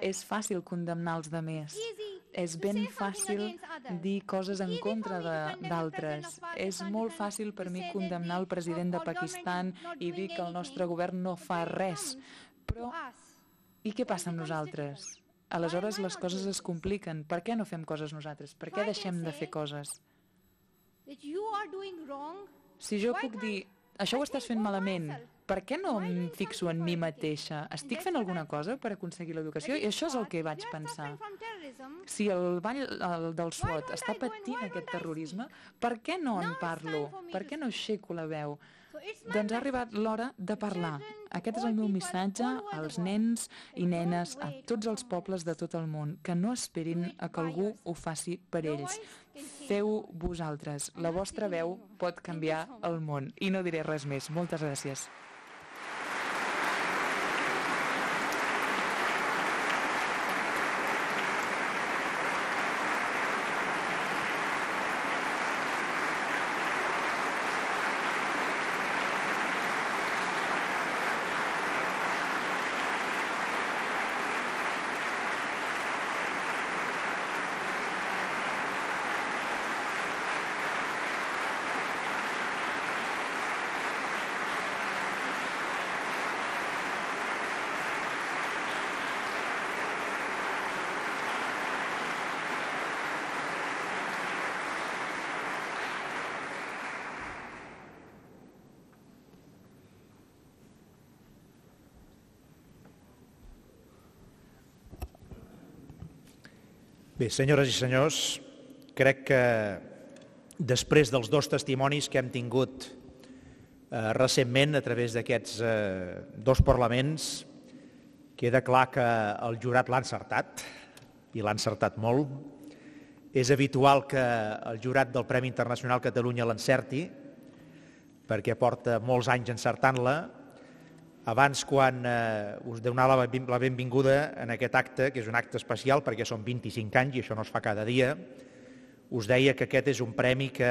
És fàcil condemnar els demés. És ben fàcil dir coses en contra d'altres. És molt fàcil per mi condemnar el president de Pakistan i dir que el nostre govern no fa res Però i què passa amb nosaltres? Aleshores les coses es compliquen. Per què no fem coses nosaltres? Per què deixem de fer coses? Si jo puc dir, això ho estàs fent malament, per què no em fixo en mi mateixa? Estic fent alguna cosa per aconseguir l'educació? I això és el que vaig pensar. Si el ball el del SWAT està patint aquest terrorisme, per què no en parlo? Per què no aixeco la veu? Doncs ha arribat l'hora de parlar. Aquest és el meu missatge als nens i nenes, a tots els pobles de tot el món, que no esperin a que algú ho faci per ells. Feu vosaltres. La vostra veu pot canviar el món. I no diré res més. Moltes gràcies. Bé, senyores i senyors, crec que després dels dos testimonis que hem tingut eh, recentment a través d'aquests eh, dos parlaments, queda clar que el jurat l'ha encertat, i l'ha encertat molt. És habitual que el jurat del Premi Internacional Catalunya l'encerti, perquè porta molts anys encertant-la, abans, quan eh, us donava la benvinguda en aquest acte, que és un acte especial perquè són 25 anys i això no es fa cada dia, us deia que aquest és un premi que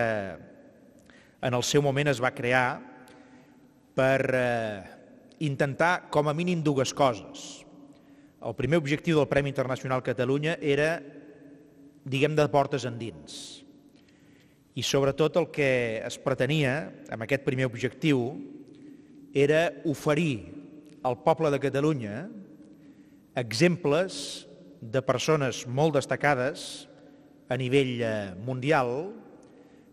en el seu moment es va crear per eh, intentar com a mínim dues coses. El primer objectiu del Premi Internacional Catalunya era, diguem, de portes endins. I sobretot el que es pretenia amb aquest primer objectiu era oferir al poble de Catalunya exemples de persones molt destacades a nivell eh, mundial,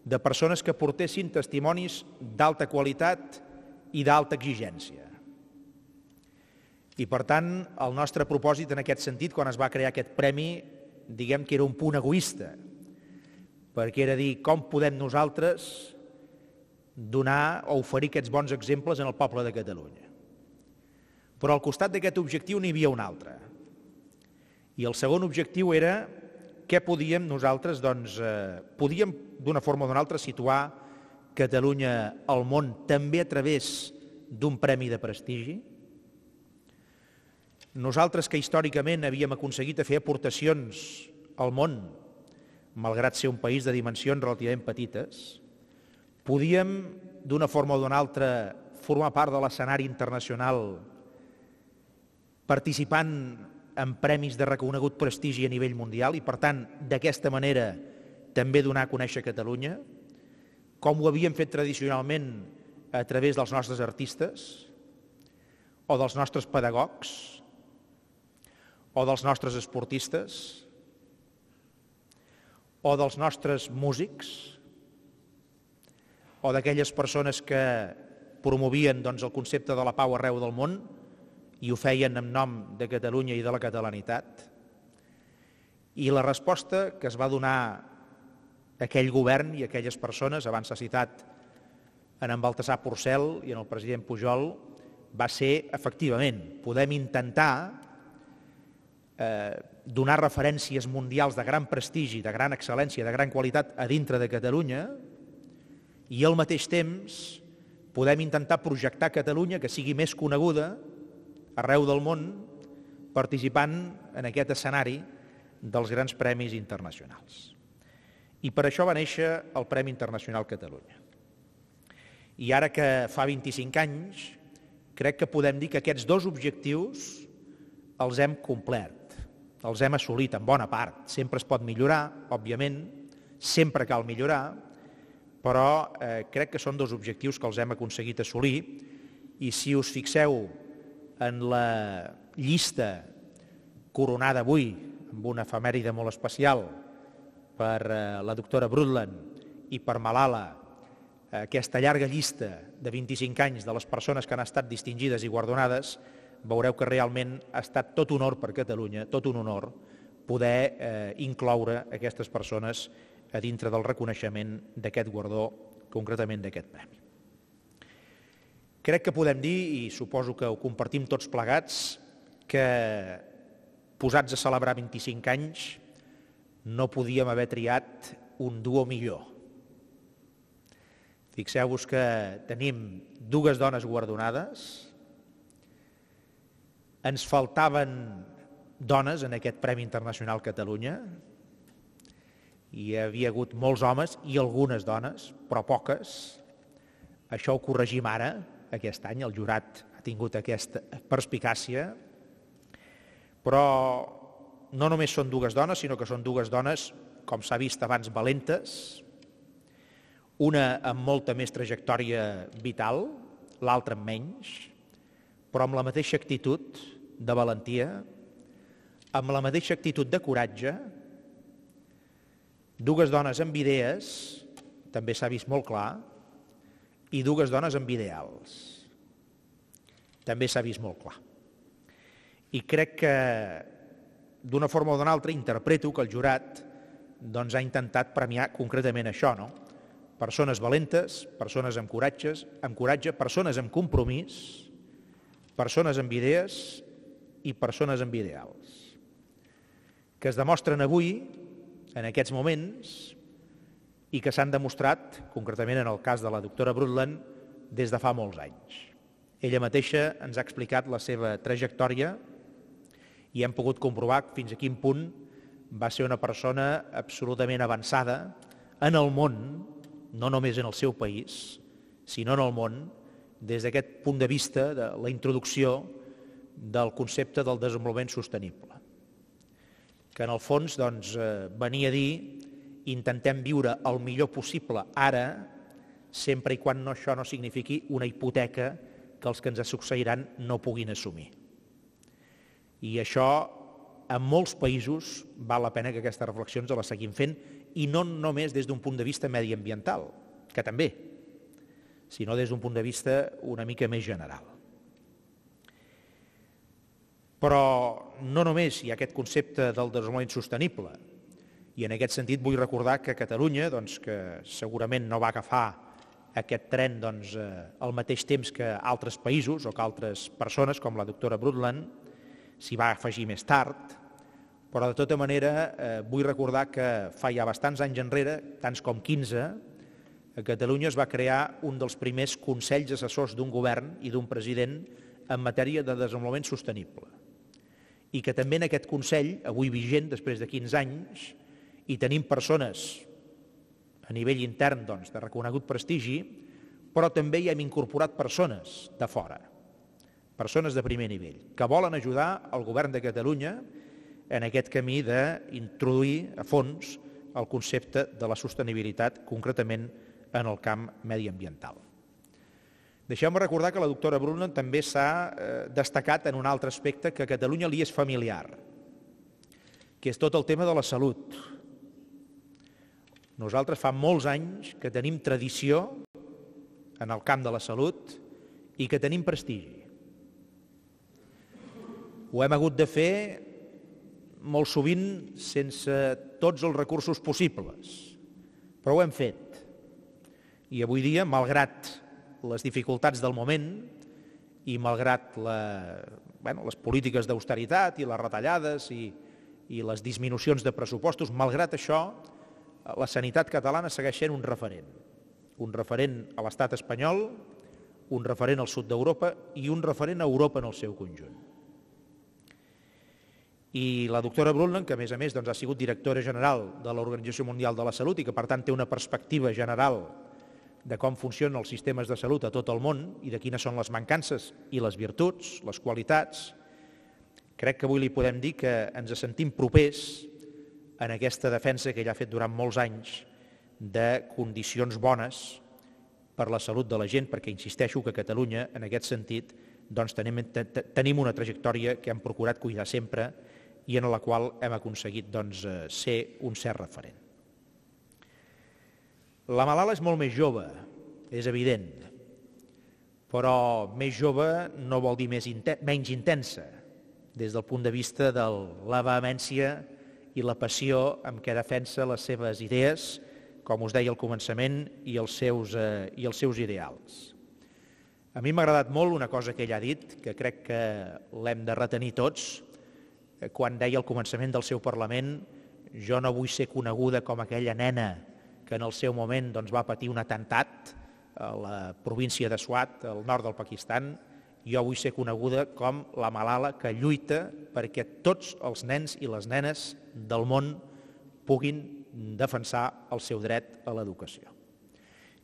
de persones que portessin testimonis d'alta qualitat i d'alta exigència. I, per tant, el nostre propòsit en aquest sentit, quan es va crear aquest premi, diguem que era un punt egoista, perquè era dir com podem nosaltres donar o oferir aquests bons exemples en el poble de Catalunya. Però al costat d'aquest objectiu n'hi havia un altre. I el segon objectiu era què podíem nosaltres, doncs, eh, podíem d'una forma o d'una altra situar Catalunya al món també a través d'un premi de prestigi. Nosaltres que històricament havíem aconseguit fer aportacions al món, malgrat ser un país de dimensions relativament petites, podíem, d'una forma o d'una altra, formar part de l'escenari internacional participant en premis de reconegut prestigi a nivell mundial i, per tant, d'aquesta manera també donar a conèixer Catalunya, com ho havíem fet tradicionalment a través dels nostres artistes o dels nostres pedagogs o dels nostres esportistes o dels nostres músics, o d'aquelles persones que promovien doncs, el concepte de la pau arreu del món i ho feien en nom de Catalunya i de la catalanitat. I la resposta que es va donar aquell govern i aquelles persones, abans s'ha citat en en Baltasar Porcel i en el president Pujol, va ser, efectivament, podem intentar eh, donar referències mundials de gran prestigi, de gran excel·lència, de gran qualitat a dintre de Catalunya, i al mateix temps podem intentar projectar Catalunya que sigui més coneguda arreu del món participant en aquest escenari dels grans premis internacionals. I per això va néixer el Premi Internacional Catalunya. I ara que fa 25 anys, crec que podem dir que aquests dos objectius els hem complert, els hem assolit en bona part. Sempre es pot millorar, òbviament, sempre cal millorar, però eh, crec que són dos objectius que els hem aconseguit assolir i si us fixeu en la llista coronada avui amb una efemèride molt especial per eh, la doctora Brundtland i per Malala, aquesta llarga llista de 25 anys de les persones que han estat distingides i guardonades, veureu que realment ha estat tot honor per Catalunya, tot un honor, poder eh, incloure aquestes persones a dintre del reconeixement d'aquest guardó, concretament d'aquest premi. Crec que podem dir, i suposo que ho compartim tots plegats, que posats a celebrar 25 anys no podíem haver triat un duo millor. Fixeu-vos que tenim dues dones guardonades, ens faltaven dones en aquest Premi Internacional Catalunya, hi havia hagut molts homes i algunes dones, però poques. Això ho corregim ara, aquest any, el jurat ha tingut aquesta perspicàcia, però no només són dues dones, sinó que són dues dones, com s'ha vist abans, valentes, una amb molta més trajectòria vital, l'altra amb menys, però amb la mateixa actitud de valentia, amb la mateixa actitud de coratge, dues dones amb idees, també s'ha vist molt clar, i dues dones amb ideals. També s'ha vist molt clar. I crec que d'una forma o d'una altra interpreto que el jurat doncs, ha intentat premiar concretament això, no? Persones valentes, persones amb coratges, amb coratge, persones amb compromís, persones amb idees i persones amb ideals, que es demostren avui en aquests moments i que s'han demostrat, concretament en el cas de la doctora Brundtland, des de fa molts anys. Ella mateixa ens ha explicat la seva trajectòria i hem pogut comprovar fins a quin punt va ser una persona absolutament avançada en el món, no només en el seu país, sinó en el món, des d'aquest punt de vista de la introducció del concepte del desenvolupament sostenible que en el fons doncs, eh, venia a dir intentem viure el millor possible ara, sempre i quan no, això no signifiqui una hipoteca que els que ens succeiran no puguin assumir. I això, en molts països, val la pena que aquestes reflexions les seguim fent, i no només des d'un punt de vista mediambiental, que també, sinó des d'un punt de vista una mica més general. Però no només hi ha aquest concepte del desenvolupament sostenible, i en aquest sentit vull recordar que Catalunya, doncs, que segurament no va agafar aquest tren doncs, eh, al mateix temps que altres països o que altres persones, com la doctora Brundtland, s'hi va afegir més tard, però de tota manera eh, vull recordar que fa ja bastants anys enrere, tants com 15, a Catalunya es va crear un dels primers consells assessors d'un govern i d'un president en matèria de desenvolupament sostenible i que també en aquest Consell, avui vigent, després de 15 anys, hi tenim persones a nivell intern doncs, de reconegut prestigi, però també hi hem incorporat persones de fora, persones de primer nivell, que volen ajudar el govern de Catalunya en aquest camí d'introduir a fons el concepte de la sostenibilitat, concretament en el camp mediambiental. Deixeu-me recordar que la doctora Bruna també s'ha eh, destacat en un altre aspecte que a Catalunya li és familiar, que és tot el tema de la salut. Nosaltres fa molts anys que tenim tradició en el camp de la salut i que tenim prestigi. Ho hem hagut de fer molt sovint sense tots els recursos possibles, però ho hem fet. I avui dia, malgrat les dificultats del moment i malgrat la, bueno, les polítiques d'austeritat i les retallades i, i les disminucions de pressupostos, malgrat això, la sanitat catalana segueix sent un referent. Un referent a l'estat espanyol, un referent al sud d'Europa i un referent a Europa en el seu conjunt. I la doctora Brundtland, que a més a més doncs, ha sigut directora general de l'Organització Mundial de la Salut i que per tant té una perspectiva general de com funcionen els sistemes de salut a tot el món i de quines són les mancances i les virtuts, les qualitats, crec que avui li podem dir que ens sentim propers en aquesta defensa que ella ha fet durant molts anys de condicions bones per la salut de la gent, perquè insisteixo que Catalunya, en aquest sentit, doncs tenim, tenim una trajectòria que hem procurat cuidar sempre i en la qual hem aconseguit doncs, eh, ser un cert referent. La Malala és molt més jove, és evident, però més jove no vol dir més menys intensa, des del punt de vista de la vehemència i la passió amb què defensa les seves idees, com us deia al començament, i els seus, eh, i els seus ideals. A mi m'ha agradat molt una cosa que ell ha dit, que crec que l'hem de retenir tots, eh, quan deia al començament del seu Parlament jo no vull ser coneguda com aquella nena que en el seu moment doncs, va patir un atemptat a la província de Swat, al nord del Pakistan, jo vull ser coneguda com la Malala que lluita perquè tots els nens i les nenes del món puguin defensar el seu dret a l'educació.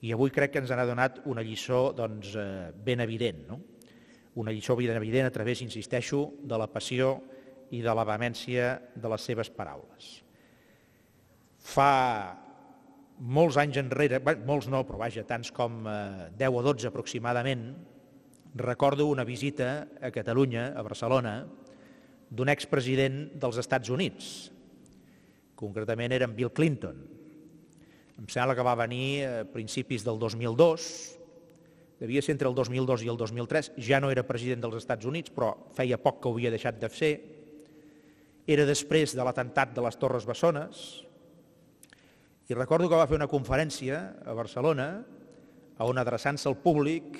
I avui crec que ens ha donat una lliçó doncs, eh, ben evident, no? una lliçó ben evident a través, insisteixo, de la passió i de la vehemència de les seves paraules. Fa molts anys enrere, molts no, però vaja, tants com eh, 10 o 12 aproximadament, recordo una visita a Catalunya, a Barcelona, d'un expresident dels Estats Units. Concretament era en Bill Clinton. Em sembla que va venir a principis del 2002, devia ser entre el 2002 i el 2003, ja no era president dels Estats Units, però feia poc que ho havia deixat de ser. Era després de l'atemptat de les Torres Bessones, i recordo que va fer una conferència a Barcelona on adreçant-se al públic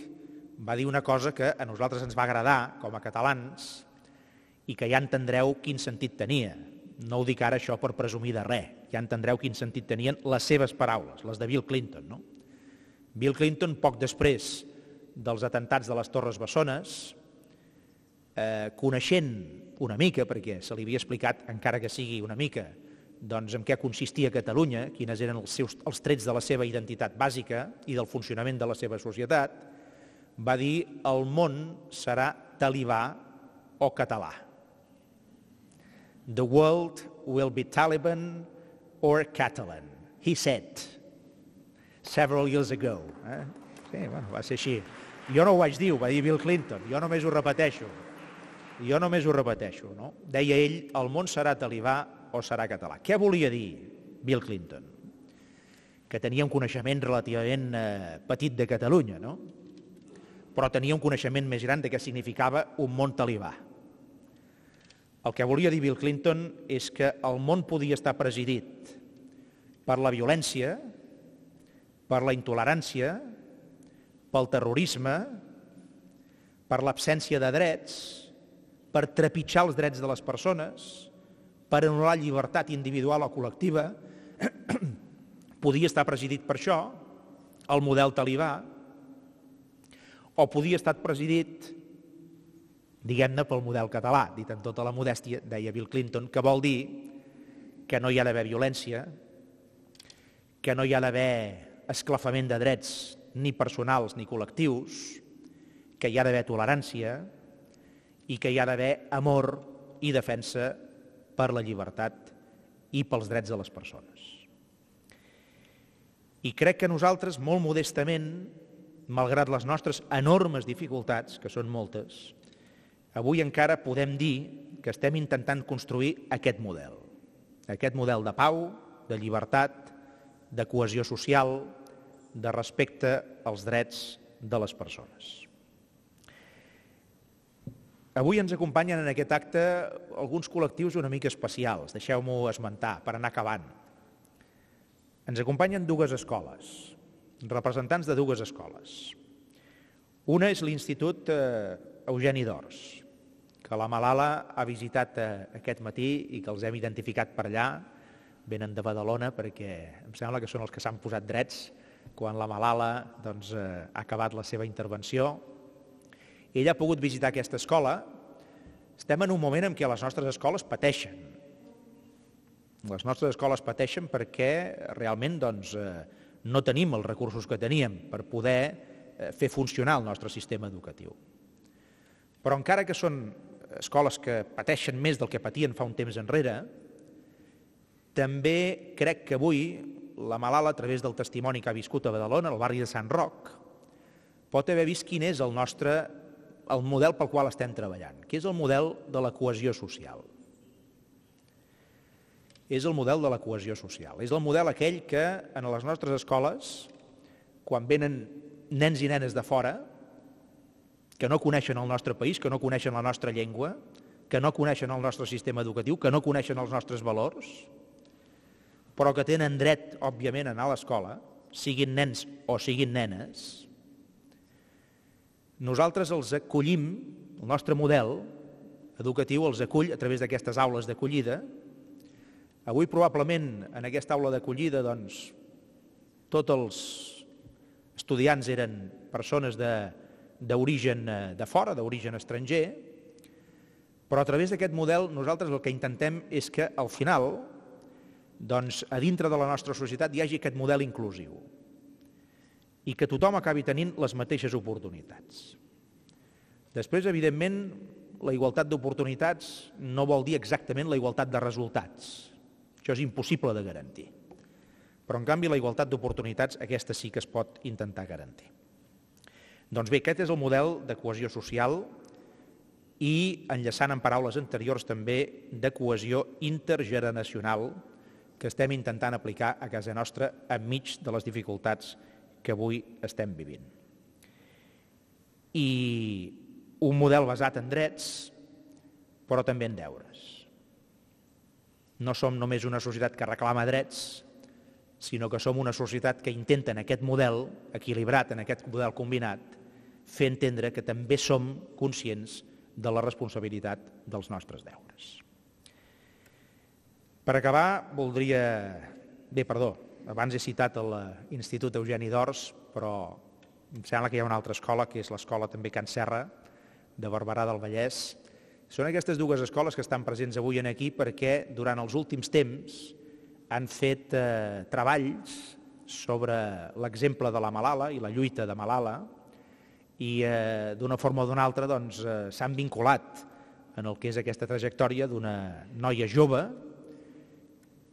va dir una cosa que a nosaltres ens va agradar com a catalans i que ja entendreu quin sentit tenia. No ho dic ara això per presumir de res, ja entendreu quin sentit tenien les seves paraules, les de Bill Clinton. No? Bill Clinton, poc després dels atentats de les Torres Bessones, eh, coneixent una mica, perquè se li havia explicat, encara que sigui una mica, doncs, en què consistia Catalunya, quines eren els, seus, els trets de la seva identitat bàsica i del funcionament de la seva societat, va dir el món serà talibà o català. The world will be Taliban or Catalan, he said, several years ago. Eh? Sí, bueno, va ser així. Jo no ho vaig dir, ho va dir Bill Clinton, jo només ho repeteixo. Jo només ho repeteixo. No? Deia ell, el món serà talibà o serà català. Què volia dir Bill Clinton? Que tenia un coneixement relativament eh, petit de Catalunya, no? però tenia un coneixement més gran de què significava un món talibà. El que volia dir Bill Clinton és que el món podia estar presidit per la violència, per la intolerància, pel terrorisme, per l'absència de drets, per trepitjar els drets de les persones, per anul·lar llibertat individual o col·lectiva, podia estar presidit per això, el model talibà, o podia estar presidit, diguem-ne, pel model català, dit amb tota la modèstia, deia Bill Clinton, que vol dir que no hi ha d'haver violència, que no hi ha d'haver esclafament de drets ni personals ni col·lectius, que hi ha d'haver tolerància i que hi ha d'haver amor i defensa per la llibertat i pels drets de les persones. I crec que nosaltres, molt modestament, malgrat les nostres enormes dificultats, que són moltes, avui encara podem dir que estem intentant construir aquest model. Aquest model de pau, de llibertat, de cohesió social, de respecte als drets de les persones. Avui ens acompanyen en aquest acte alguns col·lectius una mica especials, deixeu-m'ho esmentar, per anar acabant. Ens acompanyen dues escoles, representants de dues escoles. Una és l'Institut eh, Eugeni d'Ors, que la Malala ha visitat eh, aquest matí i que els hem identificat per allà, venen de Badalona perquè em sembla que són els que s'han posat drets quan la Malala doncs, eh, ha acabat la seva intervenció ell ha pogut visitar aquesta escola, estem en un moment en què les nostres escoles pateixen. Les nostres escoles pateixen perquè realment doncs, eh, no tenim els recursos que teníem per poder eh, fer funcionar el nostre sistema educatiu. Però encara que són escoles que pateixen més del que patien fa un temps enrere, també crec que avui la Malala, a través del testimoni que ha viscut a Badalona, al barri de Sant Roc, pot haver vist quin és el nostre el model pel qual estem treballant, que és el model de la cohesió social. És el model de la cohesió social. És el model aquell que en les nostres escoles, quan venen nens i nenes de fora, que no coneixen el nostre país, que no coneixen la nostra llengua, que no coneixen el nostre sistema educatiu, que no coneixen els nostres valors, però que tenen dret, òbviament, a anar a l'escola, siguin nens o siguin nenes, nosaltres els acollim, el nostre model educatiu els acull a través d'aquestes aules d'acollida. Avui probablement en aquesta aula d'acollida doncs, tots els estudiants eren persones d'origen de, de fora, d'origen estranger, però a través d'aquest model nosaltres el que intentem és que al final doncs, a dintre de la nostra societat hi hagi aquest model inclusiu i que tothom acabi tenint les mateixes oportunitats. Després, evidentment, la igualtat d'oportunitats no vol dir exactament la igualtat de resultats. Això és impossible de garantir. Però, en canvi, la igualtat d'oportunitats, aquesta sí que es pot intentar garantir. Doncs bé, aquest és el model de cohesió social i, enllaçant en paraules anteriors també, de cohesió intergeneracional que estem intentant aplicar a casa nostra enmig de les dificultats que avui estem vivint. I un model basat en drets, però també en deures. No som només una societat que reclama drets, sinó que som una societat que intenta en aquest model equilibrat, en aquest model combinat, fer entendre que també som conscients de la responsabilitat dels nostres deures. Per acabar, voldria... Bé, perdó, abans he citat l'Institut Eugeni d'Ors, però em sembla que hi ha una altra escola, que és l'escola també Can Serra, de Barberà del Vallès. Són aquestes dues escoles que estan presents avui en aquí perquè durant els últims temps han fet eh, treballs sobre l'exemple de la Malala i la lluita de Malala i eh, d'una forma o d'una altra doncs, eh, s'han vinculat en el que és aquesta trajectòria d'una noia jove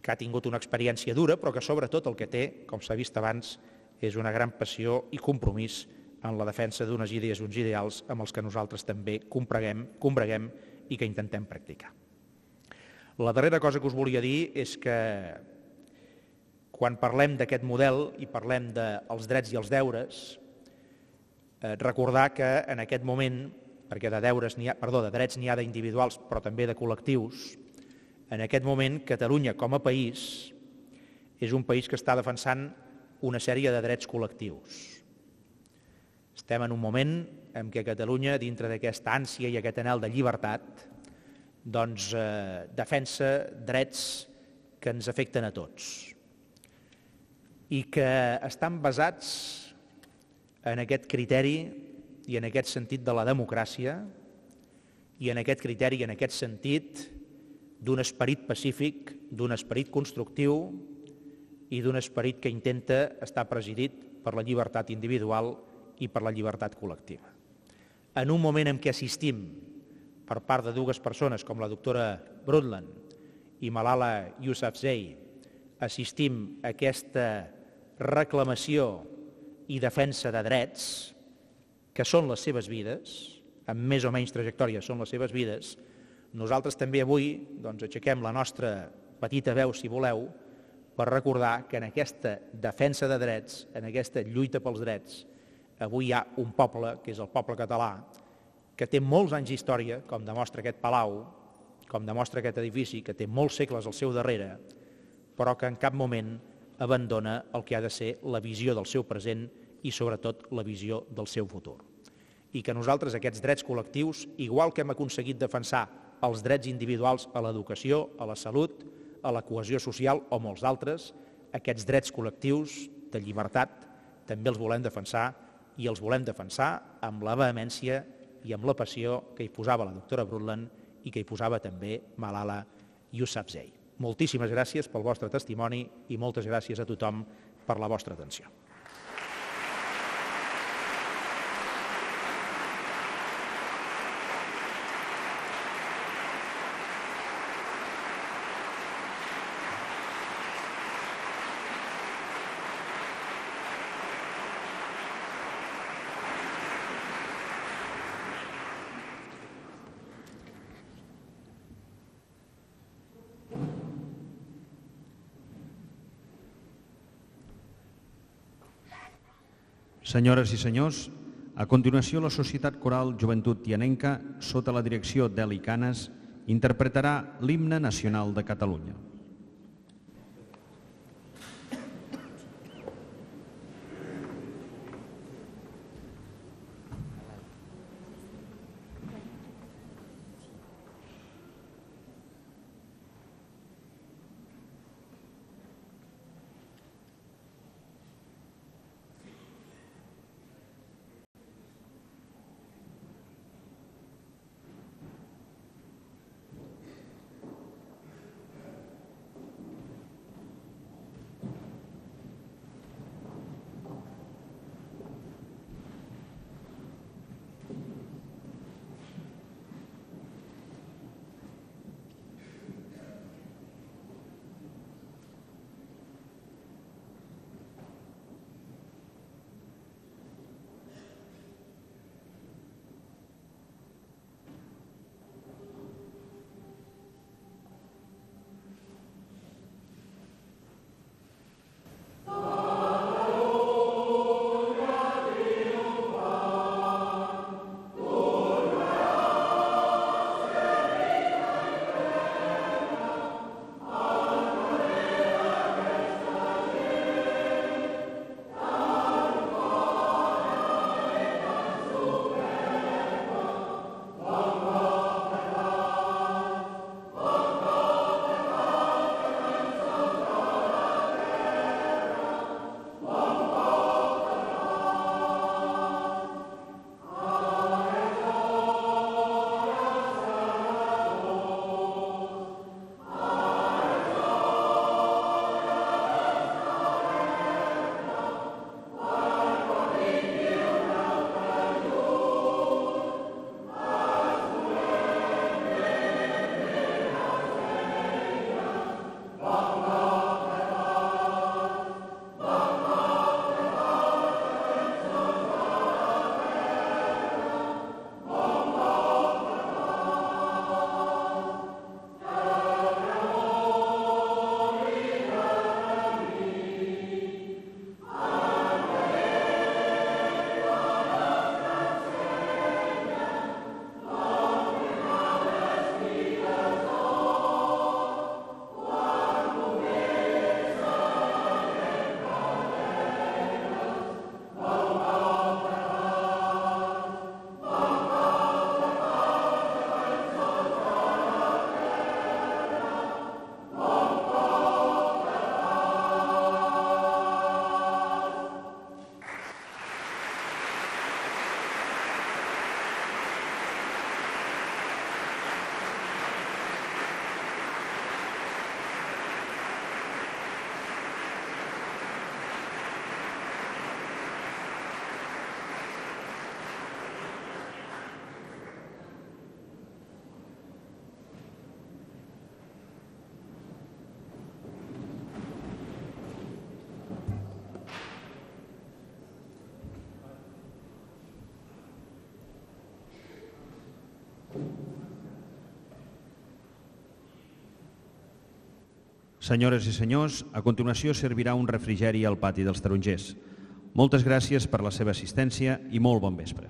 que ha tingut una experiència dura, però que sobretot el que té, com s'ha vist abans, és una gran passió i compromís en la defensa d'unes idees, uns ideals amb els que nosaltres també compreguem, combreguem i que intentem practicar. La darrera cosa que us volia dir és que quan parlem d'aquest model i parlem dels drets i els deures, eh, recordar que en aquest moment, perquè de, deures ha, perdó, de drets n'hi ha d'individuals però també de col·lectius, en aquest moment, Catalunya, com a país, és un país que està defensant una sèrie de drets col·lectius. Estem en un moment en què Catalunya, dintre d'aquesta ànsia i aquest anel de llibertat, doncs, eh, defensa drets que ens afecten a tots i que estan basats en aquest criteri i en aquest sentit de la democràcia i en aquest criteri i en aquest sentit d'un esperit pacífic, d'un esperit constructiu i d'un esperit que intenta estar presidit per la llibertat individual i per la llibertat col·lectiva. En un moment en què assistim per part de dues persones com la doctora Brundtland i Malala Yousafzai, assistim a aquesta reclamació i defensa de drets que són les seves vides, amb més o menys trajectòria són les seves vides, nosaltres també avui doncs, aixequem la nostra petita veu, si voleu, per recordar que en aquesta defensa de drets, en aquesta lluita pels drets, avui hi ha un poble, que és el poble català, que té molts anys d'història, com demostra aquest palau, com demostra aquest edifici, que té molts segles al seu darrere, però que en cap moment abandona el que ha de ser la visió del seu present i sobretot la visió del seu futur. I que nosaltres aquests drets col·lectius, igual que hem aconseguit defensar els drets individuals a l'educació, a la salut, a la cohesió social o molts altres, aquests drets col·lectius de llibertat també els volem defensar i els volem defensar amb la vehemència i amb la passió que hi posava la doctora Brundtland i que hi posava també Malala Yousafzai. Moltíssimes gràcies pel vostre testimoni i moltes gràcies a tothom per la vostra atenció. Senyores i senyors, a continuació la Societat Coral Joventut Tianenca, sota la direcció d'Eli Canes, interpretarà l'himne nacional de Catalunya. Senyores i senyors, a continuació servirà un refrigeri al pati dels tarongers. Moltes gràcies per la seva assistència i molt bon vespre.